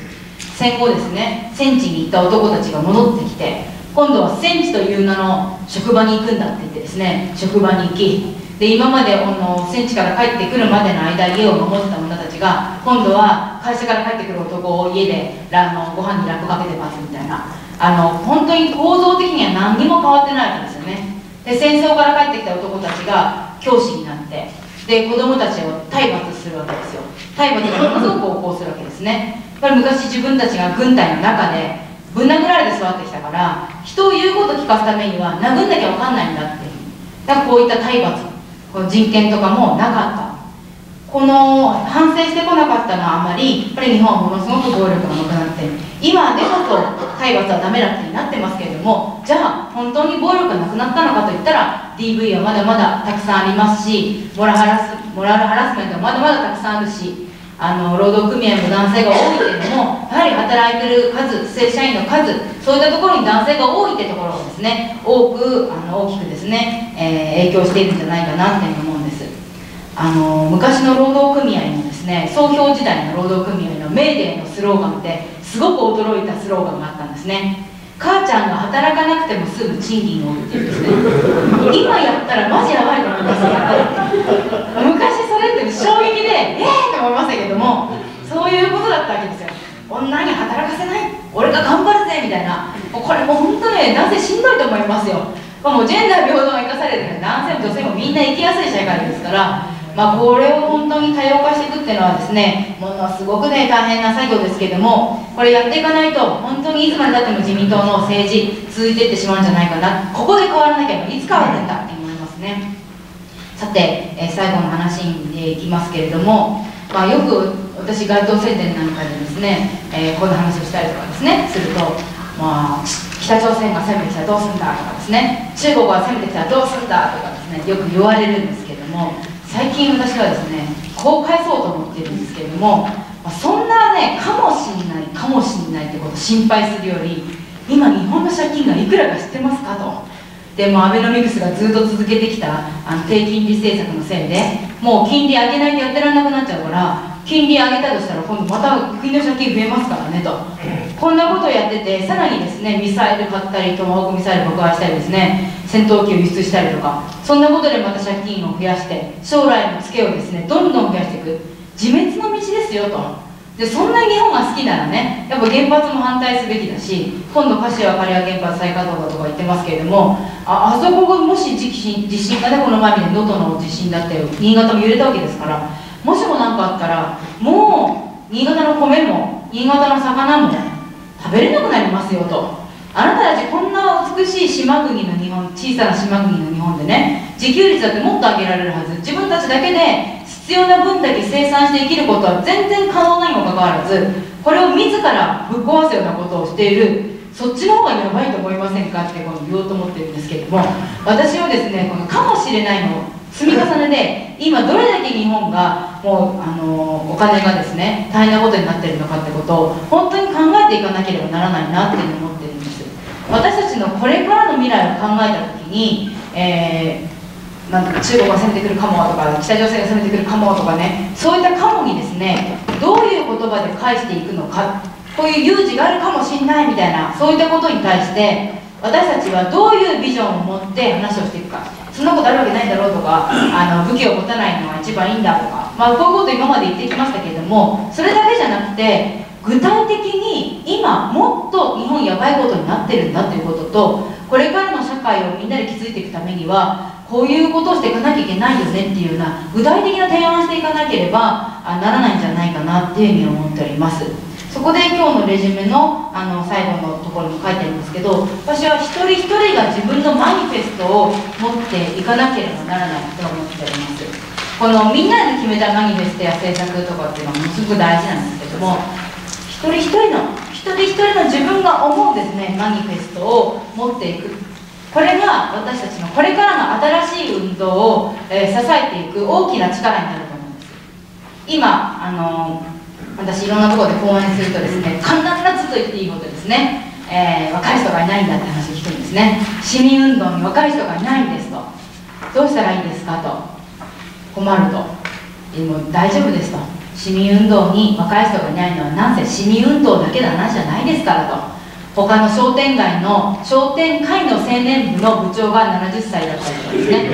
S3: 戦後ですね戦地に行った男たちが戻ってきて今度は戦地という名の職場に行くんだって言ってですね職場に行きで今まであの戦地から帰ってくるまでの間家を守ってた女たちが今度は会社から帰ってくる男を家であのご飯にラップかけてますみたいな。あの本当に構造的には何にも変わってないわけですよね。で戦争から帰ってきた男たちが教師になってで子供たちを体罰するわけですよ。体罰がものすごく横行するわけですね。これ昔自分たちが軍隊の中でぶん殴られて育ってきたから人を言うこと聞かすためには殴んなきゃ分かんないんだってだからこういった体罰この人権とかもなかった。この反省してこなかったのはあまりやっぱり日本はものすごく暴力がなくなって今でこそ体罰はダメだってなってますけれどもじゃあ本当に暴力がなくなったのかといったら DV はまだまだたくさんありますしモラハラスモラルハラスメントはまだまだたくさんあるしあの労働組合も男性が多いけれどもやはり働いてる数正社員の数そういったところに男性が多いってところをですね多くあの大きくですね、えー、影響しているんじゃないかなって思うんです。あの昔の労働組合のですね総評時代の労働組合のメーデーのスローガンってすごく驚いたスローガンがあったんですね。母ちゃんが働かなくてもすぐ賃金をっていうですね。今やったらマジやばいと思いますや昔それって衝撃でええー、と思いましたけどもそういうことだったわけですよ。女に働かせない。俺が頑張るぜみたいな。もうこれもう本当ね男性しんどいと思いますよ、もうジェンダー平等が生かされてる。男性も女性もみんな生きやすい社会ですから。まあ、これを本当に多様化していくっていうのはですねものすごくね大変な作業ですけどもこれやっていかないと本当にいつまでたっても自民党の政治続いていってしまうんじゃないかな。ここで変わらなきゃいつ変わるんだって思いますね。さて、えー、最後の話にいきますけれども、まあ、よく私街頭宣伝なんかでですね、えー、こんな話をしたりとかですねするとまあ北朝鮮が攻めてきたらどうすんだとかですね中国が攻めてきたらどうすんだとかですねよく言われるんですけども最近私はですねこう返そうと思ってるんですけれども、まあ、そんなねかもしんないかもしんないってことを心配するより今日本の借金がいくらか知ってますかと。でもアベノミクスがずっと続けてきたあの低金利政策のせいでもう金利上げないとやってらんなくなっちゃうから金利上げたとしたら今度また国の借金増えますからねと。こんなことをやっててさらにですねミサイル買ったりトマホークミサイル爆破したりですね戦闘機を輸出したりとかそんなことでまた借金を増やして将来のツケをですねどんどん増やしていく。自滅の道ですよと。でそんな日本が好きならねやっぱ原発も反対すべきだし今度柏刈羽原発再稼働だとか言ってますけれどもああそこがもし地震地震がねこの前みたいに能登の地震だって新潟も揺れたわけですからもしも何かあったらもう新潟の米も新潟の魚も食べれなくなりますよと。あなたたちこんな美しい島国の日本小さな島国の日本でね自給率だってもっと上げられるはず。自分たちだけで必要な分だけ生産して生きることは全然可能なにもかかわらずこれを自らぶっ壊すようなことをしているそっちの方がやばいと思いませんかってこの言おうと思ってるんですけれども私はですねこのかもしれないの積み重ねで今どれだけ日本がもうあのお金がですね大変なことになってるのかってことを本当に考えていかなければならないなっていうふうに思ってるんです。私たちのこれからの未来を考えた時に、えー、なんか中国が攻めてくるかもとか北朝鮮が攻めてくるかもとかねそういったかもにですねどういう言葉で返していくのかこういう有事があるかもしれないみたいなそういったことに対して私たちはどういうビジョンを持って話をしていくか。そんなことあるわけないだろうとかあの武器を持たないのが一番いいんだとか、まあ、こういうこと今まで言ってきましたけれどもそれだけじゃなくて具体的に今もっと日本やばいことになってるんだということとこれからの社会をみんなで築いていくためにはこういうことをしていかなきゃいけないよねっていうような具体的な提案をしていかなければならないんじゃないかなっていうふうに思っております。そこで今日のレジュメのあの最後のところに書いてありますけど私は一人一人が自分のマニフェストを持っていかなければならないと思っております。このみんなで決めたマニフェストや政策とかっていうのはものすごく大事なんですけども一人一人の一人一人の自分が思うですねマニフェストを持っていく。これが私たちのこれからの新しい運動を、えー、支えていく大きな力になると今あの私いろんなところで講演するとですね簡単なずと言っていいことですね、えー、若い人がいないんだって話を聞くんですね。市民運動に若い人がいないんですと。どうしたらいいんですかと。困ると。でも大丈夫ですと。市民運動に若い人がいないのはなんせ市民運動だけの話じゃないですからと。他の商店街の商店会の青年部の部長が70歳だったりとかですね。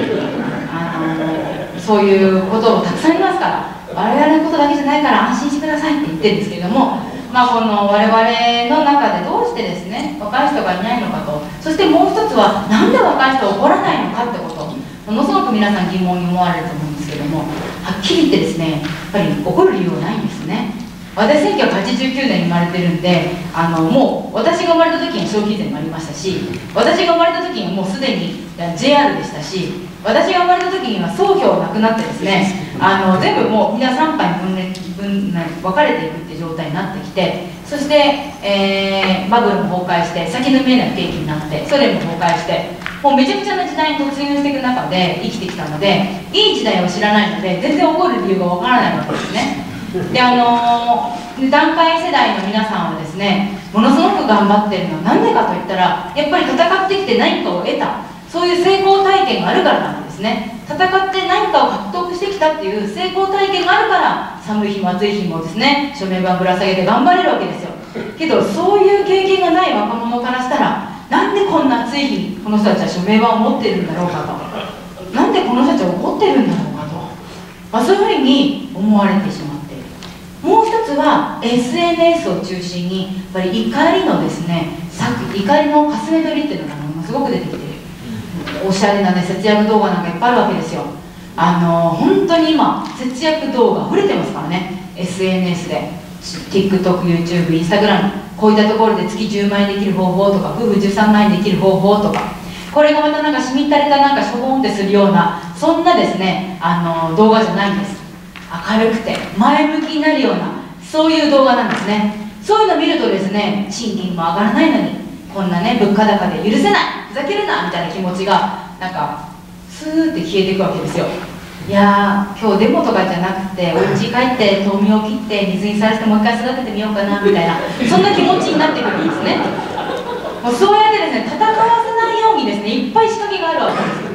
S3: あのそういうこともたくさんありますから。我々のことだけじゃないから安心してくださいって言ってるんですけれどもまあ、この我々の中でどうしてですね若い人がいないのかと。そしてもう一つは何で若い人起こらないのかってこと。ものすごく皆さん疑問に思われると思うんですけどもはっきり言ってですねやっぱり怒る理由はないんですね。私1989年に生まれてるんであのもう私が生まれた時に消費税もありましたし私が生まれた時にもうすでに JR でしたし私が生まれた時には総評なくなってですねあの全部もうみんな3杯分裂分分かれていくって状態になってきてそして、えー、バブルも崩壊して先の見えない景気になってソ連も崩壊してもうめちゃくちゃな時代に突入していく中で生きてきたのでいい時代を知らないので全然起こる理由がわからないわけですねであのー、団塊世代の皆さんはですねものすごく頑張ってるのは何でかといったらやっぱり戦ってきて何かを得たそういう成功体験があるからなんですね。戦って何かを獲得してきたっていう成功体験があるから寒い日も暑い日もですね署名板ぶら下げて頑張れるわけですよ。けどそういう経験がない若者からしたらなんでこんな暑い日この人たちは署名板を持ってるんだろうかと。なんでこの人たちは怒ってるんだろうかと、まあ、そういうふうに思われてしまって。いるもう一つは SNS を中心にやっぱり怒りのですね怒りのかすめ取りっていうのがものすごく出てきてるおしゃれなね節約動画なんかいっぱいあるわけですよ。あの本当に今節約動画溢れてますからね。SNS で。TikTokYouTube、Instagram こういったところで月10万円できる方法とか夫婦13万円できる方法とか。これがまたなんかしみったれたなんかしょぼんってするようなそんなですねあの動画じゃないんです。明るくて前向きになるようなそういう動画なんですね。そういうの見るとですね賃金も上がらないのにこんなね物価高で許せないふざけるなみたいな気持ちがなんかスーって消えていくわけですよ。いや今日デモとかじゃなくてお家帰って豆苗を切って水にさらしてもう一回育ててみようかなみたいなそんな気持ちになってくるんですね。もうそうやってですね戦わせないようにですねいっぱい仕掛けがあるわけですよ。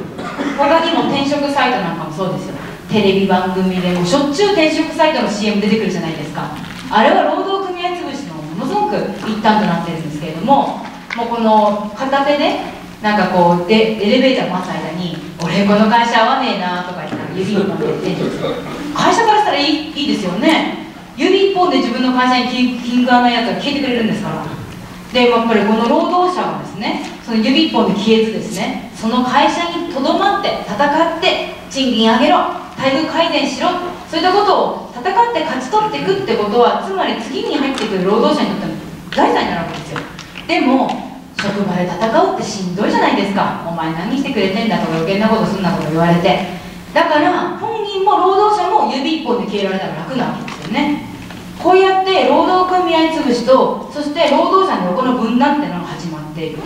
S3: 他にも転職サイトなんかもそうですよ。テレビ番組でもしょっちゅう転職サイトの CM 出てくるじゃないですか。あれは労働組合潰しのものすごく一端となってるんですけれどももうこの片手でなんかこうでエレベーター待つ間に「俺この会社合わねえな」とか言って指一本で言って会社からしたらいいいいですよね。指一本で自分の会社にキングアナやつが消えてくれるんですから。でやっぱりこの労働者はですねその指一本で消えずですねその会社にとどまって戦って賃金上げろ待遇改善しろそういったことを戦って勝ち取っていくってことはつまり次に入ってくる労働者にとっても財産になるわけですよ。でも職場で戦うってしんどいじゃないですか。お前何してくれてんだとか余計なことすんなとか言われて。だから本人も労働者も指一本で消えられたら楽なわけですよね。こうやって労働組合潰しとそして労働者の横の分断っていうのが始まっていく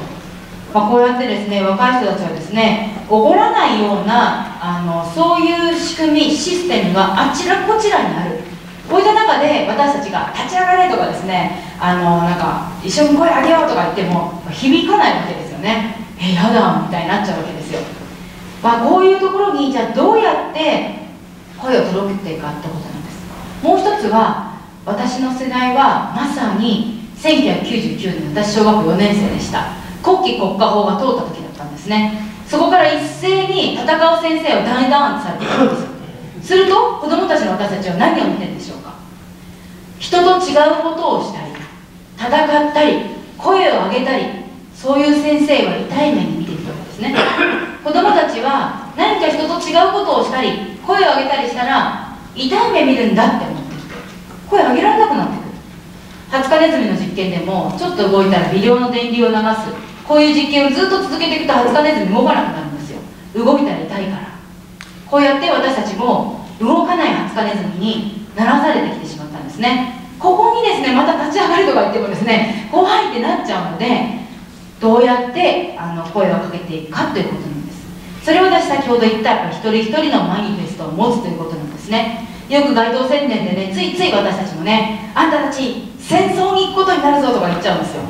S3: まあ、こうやってですね若い人たちはですねおごらないようなあのそういう仕組みシステムがあちらこちらにある。こういった中で私たちが立ち上がれとかですねあのなんか一緒に声上げようとか言っても響かないわけですよね。えやだみたいになっちゃうわけですよ、まあ、こういうところにじゃあどうやって声を届けていくかってことなんです。もう一つは私の世代はまさに1999年私小学校4年生でした。国旗国家法が通った時だったんですね。そこから一斉に戦う先生を大弾圧されていくんですよ。すると子供たちの私たちは何を見てるんでしょう？人と違うことをしたり戦ったり声を上げたりそういう先生は痛い目に見ているわけですね。子供たちは何か人と違うことをしたり声を上げたりしたら痛い目見るんだって思ってきて声を上げられなくなってくる。ハツカネズミの実験でもちょっと動いたら微量の電流を流す。こういう実験をずっと続けていくとハツカネズミ動かなくなるんですよ。動いたら痛いから。こうやって私たちも動かないハツカネズミにならされてきてしまったんですね。ここにですねまた立ち上がるとか言ってもですね怖いってなっちゃうのでどうやってあの声をかけていくかということなんです。それを私先ほど言ったやっぱ一人一人のマニフェストを持つということなんですね。よく街頭宣伝でねついつい私たちもねあんたたち戦争に行くことになるぞとか言っちゃうんですよ。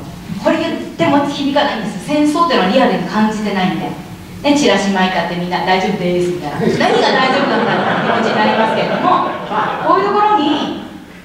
S3: これ言っても響かないんです戦争っていうのはリアルに感じてないんで。ね、チラシ巻いたってみんな大丈夫ですみたいな。何が大丈夫なんだって気持ちになりますけれども。こういうところに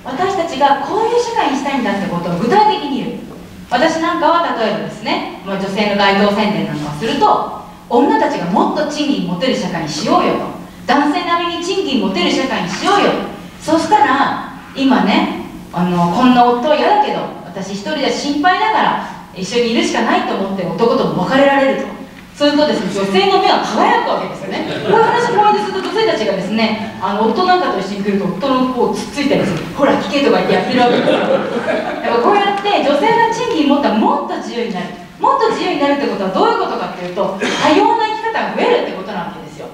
S3: 私たちがこういう社会にしたいんだってことを具体的に言う。私なんかは例えばですね、まあ、女性の街頭宣伝なんかをすると女たちがもっと賃金持てる社会にしようよと。男性並みに賃金持てる社会にしようよ。そしたら今ねあのこんな夫は嫌だけど私一人で心配だから一緒にいるしかないと思って男とも別れられると。するとですね女性の目は輝くわけですよね。こういう話をこうやってすると女性たちがですねあの夫なんかと一緒に来ると夫のこうつっついたりする。ほら聞けとか言ってやってるわけですよ。やっぱこうやって女性が賃金持ったらもっと自由になる。もっと自由になるってことはどういうことかっていうと多様な生き方が増えるってことなわけですよ。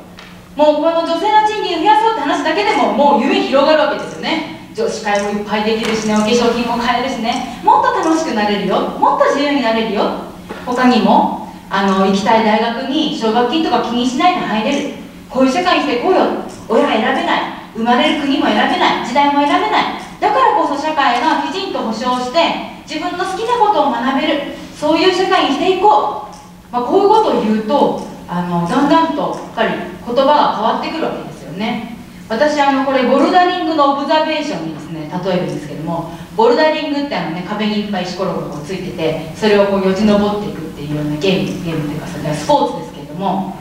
S3: もうこの女性の賃金を増やそうって話だけでももう夢広がるわけですよね。女子会もいっぱいできるしねお化粧品も買えるしね。もっと楽しくなれるよ。もっと自由になれるよ。他にもあの行きたい大学に奨学金とか気にしないで入れる。こういう社会にしていこうよ。親選べない。生まれる国も選べない。時代も選べない。だからこそ社会がきちんと保障して自分の好きなことを学べる。そういう社会にしていこう、まあ、こういうことを言うとあのだんだんとやっぱり言葉が変わってくるわけですよね。私あのこれボルダリングのオブザベーションにですね例えるんですけどもボルダリングってあの、ね、壁にいっぱい石ころがついててそれをこうよじ登っていくっていうようなゲームゲームというかそれはスポーツですけれども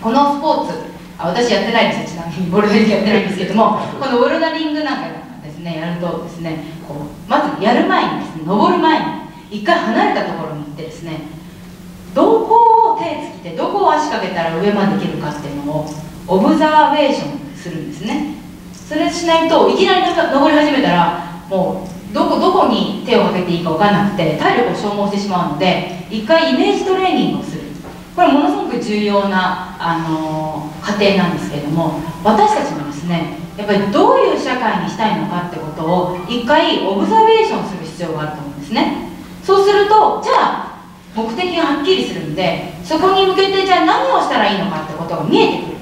S3: このスポーツあ私やってないですよちなみにボルダリングやってないんですけどもこのボルダリングなんかですねやるとですねこうまずやる前にですね登る前に一回離れたところに行ってですねどこを手つきてどこを足かけたら上まで行けるかっていうのをオブザーベーションするんですね。それしないといきなり登り始めたらもうどこどこに手をかけていいか分からなくて体力を消耗してしまうので一回イメージトレーニングをする。これものすごく重要な、あのー、過程なんですけれども私たちもですねやっぱりどういう社会にしたいのかってことを一回オブザベーションする必要があると思うんですね。そうするとじゃあ目的がはっきりするんでそこに向けてじゃあ何をしたらいいのかってことが見えてくる。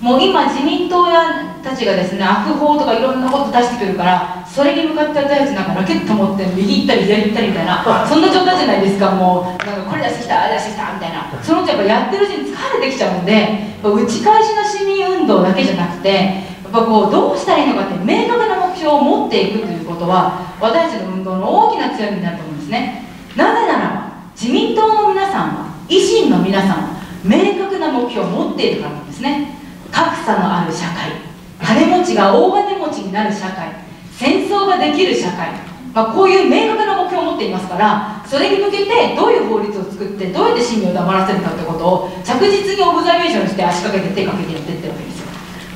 S3: もう今自民党やたちがですね悪法とかいろんなこと出してくるからそれに向かって私たちなんかラケット持って右行ったり左行ったりみたいなそんな状態じゃないですかもう。なんかこれ出してきたあれ出してきたみたいな。そのうちやっぱやってるうちに疲れてきちゃうんで打ち返しの市民運動だけじゃなくてやっぱこうどうしたらいいのかって明確な目標を持っていくということは私たちの運動の大きな強みになると思うんですね。なぜならば自民党の皆さんは維新の皆さんは明確な目標を持っているからなんですね。格差のある社会。金持ちが大金持ちになる社会。戦争ができる社会、まあ、こういう明確な目標を持っていますからそれに向けてどういう法律を作ってどうやって市民を黙らせるかってことを着実にオブザベーションして足掛けて手かけてやっていってるわけですよ。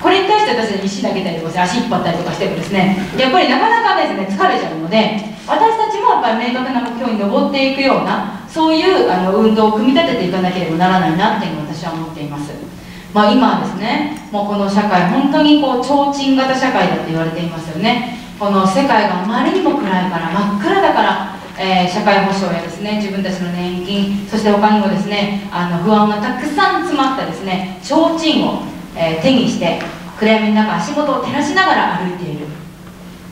S3: これに対して私たち石投げたりとかして足引っ張ったりとかしてもですね。やっぱりなかなかですね疲れちゃうので私たちもやっぱり明確な目標に登っていくようなそういうあの運動を組み立てていかなければならないなっていうのを私は思っています。まあ、今はですねもうこの社会本当にこう提灯型社会だって言われていますよね。この世界があまりにも暗いから真っ暗だからえー、社会保障やですね自分たちの年金そして他にもですねあの不安がたくさん詰まったですね提灯を、えー、手にして暗闇の中足元を照らしながら歩いている。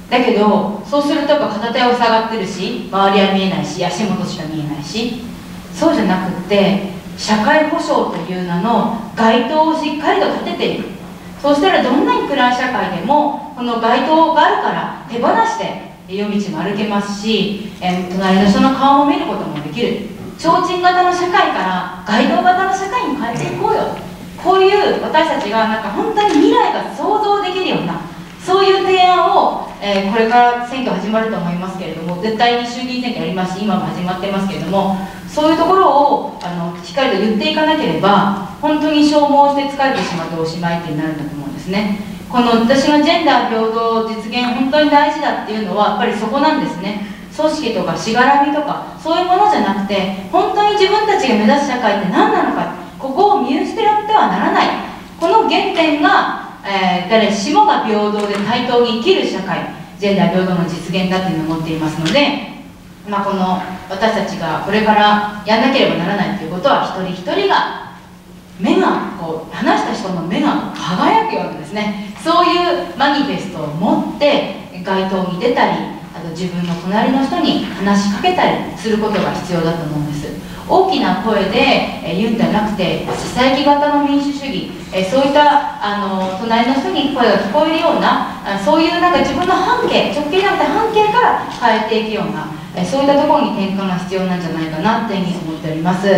S3: だけどそうするとやっぱ片手は塞がってるし周りは見えないし足元しか見えないしそうじゃなくって社会保障という名の街灯をしっかりと立てていくそうしたらどんなに暗い社会でもこの街灯があるから手放して夜道も歩けますし、え隣の人の顔も見ることもできる。提灯型の社会から街灯型の社会に変えていこうよ。こういう私たちがなんか本当に未来が想像できるようなそういう提案を、えー、これから選挙始まると思いますけれども絶対に衆議院選挙やりますし今も始まってますけれどもそういうところをあのしっかりと言っていかなければ本当に消耗して疲れてしまっておしまいってなるんだと思うんですね。この私のジェンダー平等実現本当に大事だっていうのはやっぱりそこなんですね。組織とかしがらみとかそういうものじゃなくて本当に自分たちが目指す社会って何なのかここを見捨てらってはならない。この原点が、えー、誰しもが平等で対等に生きる社会ジェンダー平等の実現だというのを持っていますのでまあ、この私たちがこれからやんなければならないということは一人一人が目がこう話した人の目が輝くようなですねそういうマニフェストを持って街頭に出たりと自分の隣の人に話しかけたりすることが必要だと思うんです。大きな声で、え言うんじゃなくてささやき型の民主主義、えそういったあの隣の人に声が聞こえるようなあそういうなんか自分の半径直径じゃなくて半径から変えていくようなえそういったところに転換が必要なんじゃないかなというふうに思っております、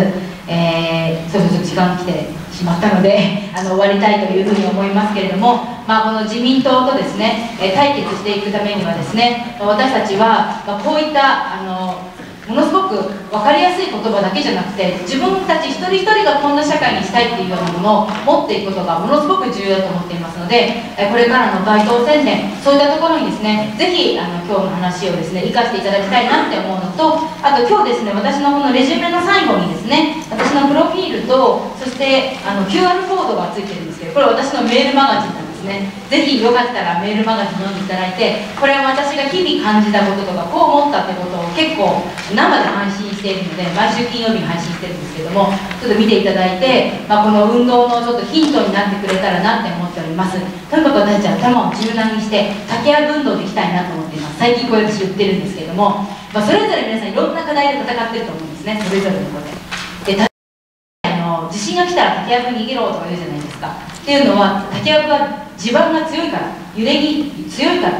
S3: えー、そろそろ時間が来て。しまったのであの終わりたいというふうに思いますけれども、まあ、この自民党とですね、対決していくためにはですね私たちは、こういったあのものすごく分かりやすい言葉だけじゃなくて自分たち一人一人がこんな社会にしたいっていうようなものを持っていくことがものすごく重要だと思っていますのでこれからの街頭宣伝そういったところにですねぜひあの今日の話をですね生かしていただきたいなって思うのとあと今日ですね私のこのレジュメの最後にですね私のプロフィールとそしてあの QR コードがついてるんですけどこれ私のメールマガジンなんです。ね。ぜひよかったらメールマガジン読んでいただいてこれは私が日々感じたこととかこう思ったってことを結構生で配信しているので毎週金曜日に配信してるんですけどもちょっと見ていただいて、まあ、この運動のちょっとヒントになってくれたらなって思っております。とにかく私たちは頭を柔軟にして竹や運動でいきたいなと思っています最近こうやって言ってるんですけども、まあ、それぞれ皆さんいろんな課題で戦ってると思うんですね。それぞれのことで。の地震が来たら竹やぶに逃げろとか言うじゃないですか。っていうのは竹やぶは地盤が強いから揺れに強いから。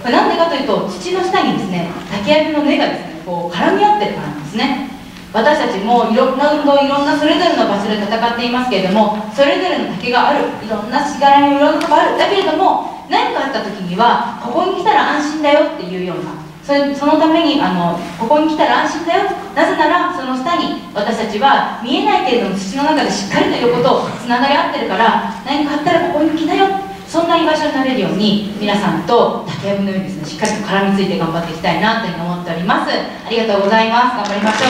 S3: これなんでかというと土の下にですね竹やぶの根がですねこう絡み合ってるからなんですね。私たちもいろんな運動いろんなそれぞれの場所で戦っていますけれどもそれぞれの竹があるいろんなしがらみいろんなとがある。だけれども何かあった時にはここに来たら安心だよっていうようなそれそのためにあのここに来たら安心だよ。なぜならその下に私たちは見えないけれども土の中でしっかりということをつながり合ってるから何かあったらここに来なよ。そんな居場所になれるように皆さんと竹やぶのようにですねしっかりと絡みついて頑張っていきたいなというふうに思っております。ありがとうございます。頑張りましょ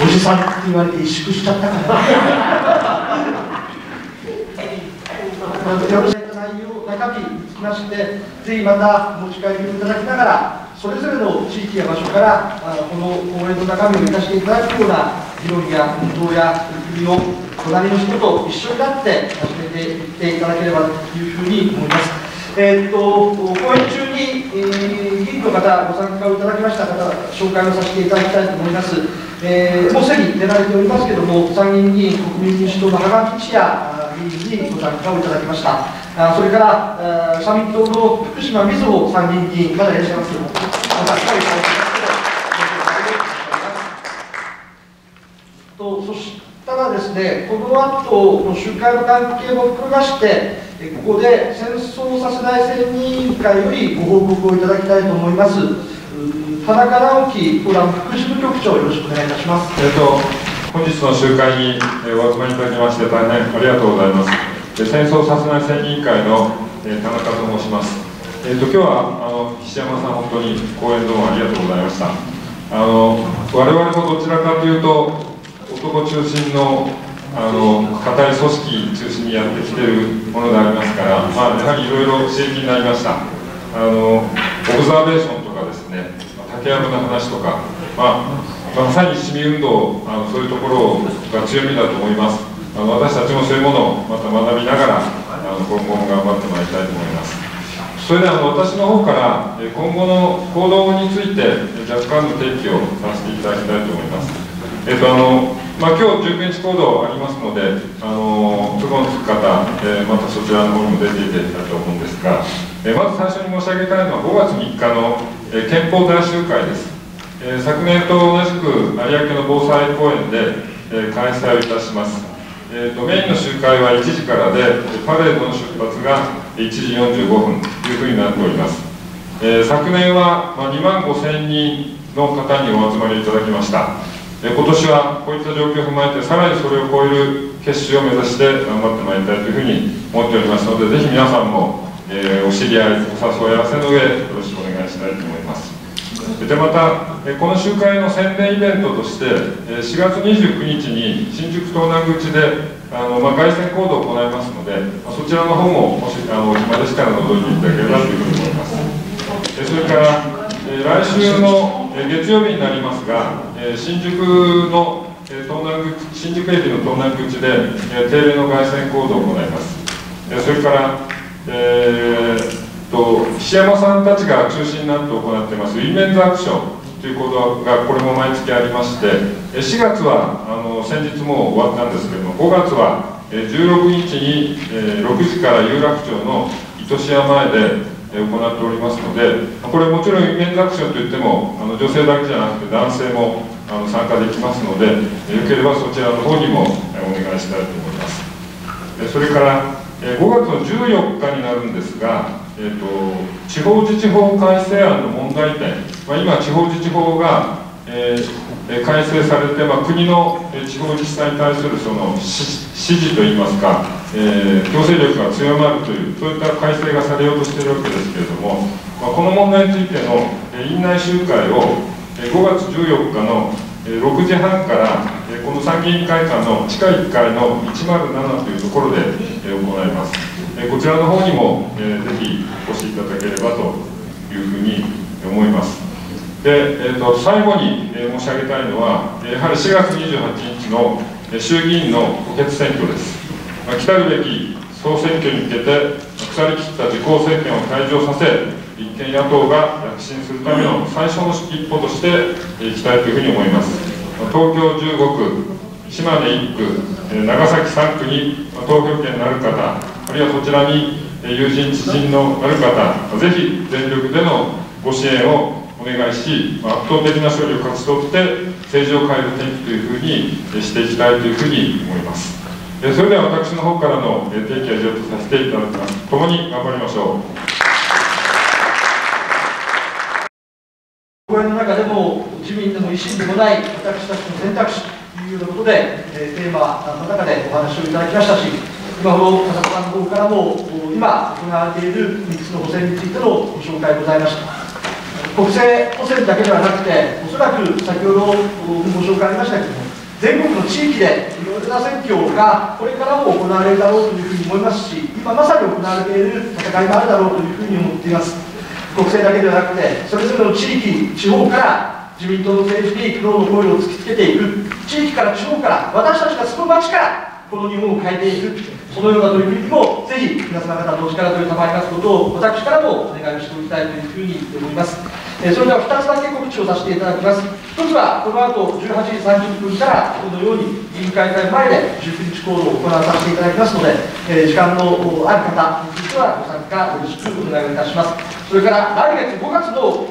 S3: う。
S1: おじさんって言われて萎縮しちゃったから よろしい内容中身につきましてぜひまた持ち帰りをいただきながらそれぞれの地域や場所からあこの公園の中身を生かしていただくような議論や運動や取り組みを隣の人と一緒になって始めていっていただければというふうに思います。えー、っと講演中に、えー、議員の方、ご参加をいただきました方、紹介をさせていただきたいと思います。えー、もうすでに出られておりますけれども、参議院議員、国民民主党の羽賀吉也議員にご参加をいただきました。あそれから社民党の福島みずほ参議院議員、まだいらっしゃいますけども、またしっかりとそしたらですね、この後の集会の関係も含めまして、ここで戦争させない選任委員会よりご報告をいただきたいと思います。田中直樹フォーラム副事務局長、よろしくお願いいたします。
S2: えっと、本日の集会にお集まりいただきまして、大変ありがとうございます。戦争させない選任委員会の田中と申します。えっと、今日はあの岸山さん、本当に講演どうもありがとうございました。あの我々もどちらかというと、男中心のあの固い組織中心にやってきているものでありますから、まあ、やはりいろいろ刺激になりましたあのオブザーベーションとかですね竹やぶの話とか、まあ、まさに市民運動あのそういうところが強みだと思います。あの私たちもそういうものをまた学びながらあの今後も頑張ってまいりたいと思います。それではあの私の方から今後の行動について若干の提起をさせていただきたいと思います。えっとあのまあ、今日19日行動ありますので、あの都合のつく方、えー、またそちらの方にも出ていただきたいと思うんですが、えー、まず最初に申し上げたいのは5月3日の、えー、憲法大集会です、え昨年と同じく有明の防災公園で、え開催をいたします、えーと、メインの集会は1時からでパレードの出発が1時45分というふうになっております、え昨年は、ま、2万5000人の方にお集まりいただきました。え今年はこういった状況を踏まえてさらにそれを超える決心を目指して頑張ってまいりたいというふうに思っておりますのでぜひ皆さんも、え、お知り合いお誘い合わせの上よろしくお願いしたいと思います。でまたこの集会の宣伝イベントとして4月29日に新宿東南口であの、まあ、凱旋行動を行いますのでそちらの方ももしあの暇でしたら覗いていただければというふうに思います。それから来週の、月曜日になりますが、新宿の、東南口新宿駅の東南口で、定例の凱旋行動を行います、それから、えー、と岸山さんたちが中心になって行っていますウィメンズアクションということがこれも毎月ありまして4月はあの先日も終わったんですけれども5月は16日に6時から有楽町の糸島前で行っておりますのでこれもちろんイメンズアクションといってもあの女性だけじゃなくて男性もあの参加できますのでよければそちらの方にもお願いしたいと思います。それから5月の14日になるんですが、えーと、地方自治法改正案の問題点、まあ、今地方自治法が、えー、改正されて、まあ、国の地方自治体に対するその指示といいますか、えー、強制力が強まるというそういった改正がされようとしているわけですけれども、まあ、この問題についての院内集会を5月14日の6時半からこの参議院会館の地下1階の107というところで行います。こちらの方にもぜひお越しいただければというふうに思います。で、えー、と最後にえ申し上げたいのはやはり4月28日の衆議院の補欠選挙です、まあ、来たるべき総選挙に向けて腐りきった自公政権を退場させ立憲野党が躍進するための最初の一歩としていきたいというふうに思います。東京15区島根1区長崎3区に投票権のある方るいはそちらに友人知人のある方ぜひ全力でのご支援をお願いし圧倒的な勝利を勝ち取って政治を変える転機というふうにしていきたいというふうに思います。えそれでは私の方からのえ提起は以上とさせていただきます。共に頑張りましょう。
S1: 公演の中でも自民でも維新でもない私たちの選択肢というようなことで、えーテーマの中でお話をいただきましたし今ほど田中さんの方からも今行われている3つの補選についてのご紹介ございました。国政補選だけではなくておそらく先ほどご紹介ありましたけれども全国の地域でいろいろな選挙がこれからも行われるだろうというふうに思いますし今まさに行われている戦いもあるだろうというふうに思っています。国政だけではなくてそれぞれの地域地方から自民党の政治に苦労の声を突きつけていく。地域から地方から私たちが住む町からこの日本を変えていくそのような取り組みもぜひ皆様方のお力添え賜りますことを私からもお願いをしておきたいというふうに思います。えそれでは2つだけ告知をさせていただきます。1つはこの後18時30分からこのように議員会館前で19日行動を行わさせていただきますので、え時間のある方についてはご参加よろしくお願いいたします。それから来月5月の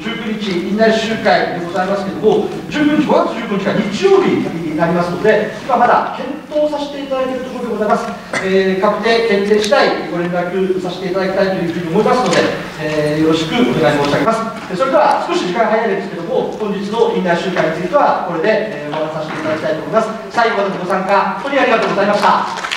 S1: 19日、院内集会でございますけれども、19日、5月19日が日曜日になりますので、今まだ検討させていただいているところでございます。えー確定、決定次第、ご連絡させていただきたいというふうに思いますので、えーよろしくお願い申し上げます。それでは、少し時間が早いですけれども、本日の院内集会については、これで、え終わらさせていただきたいと思います。最後までご参加、本当にありがとうございました。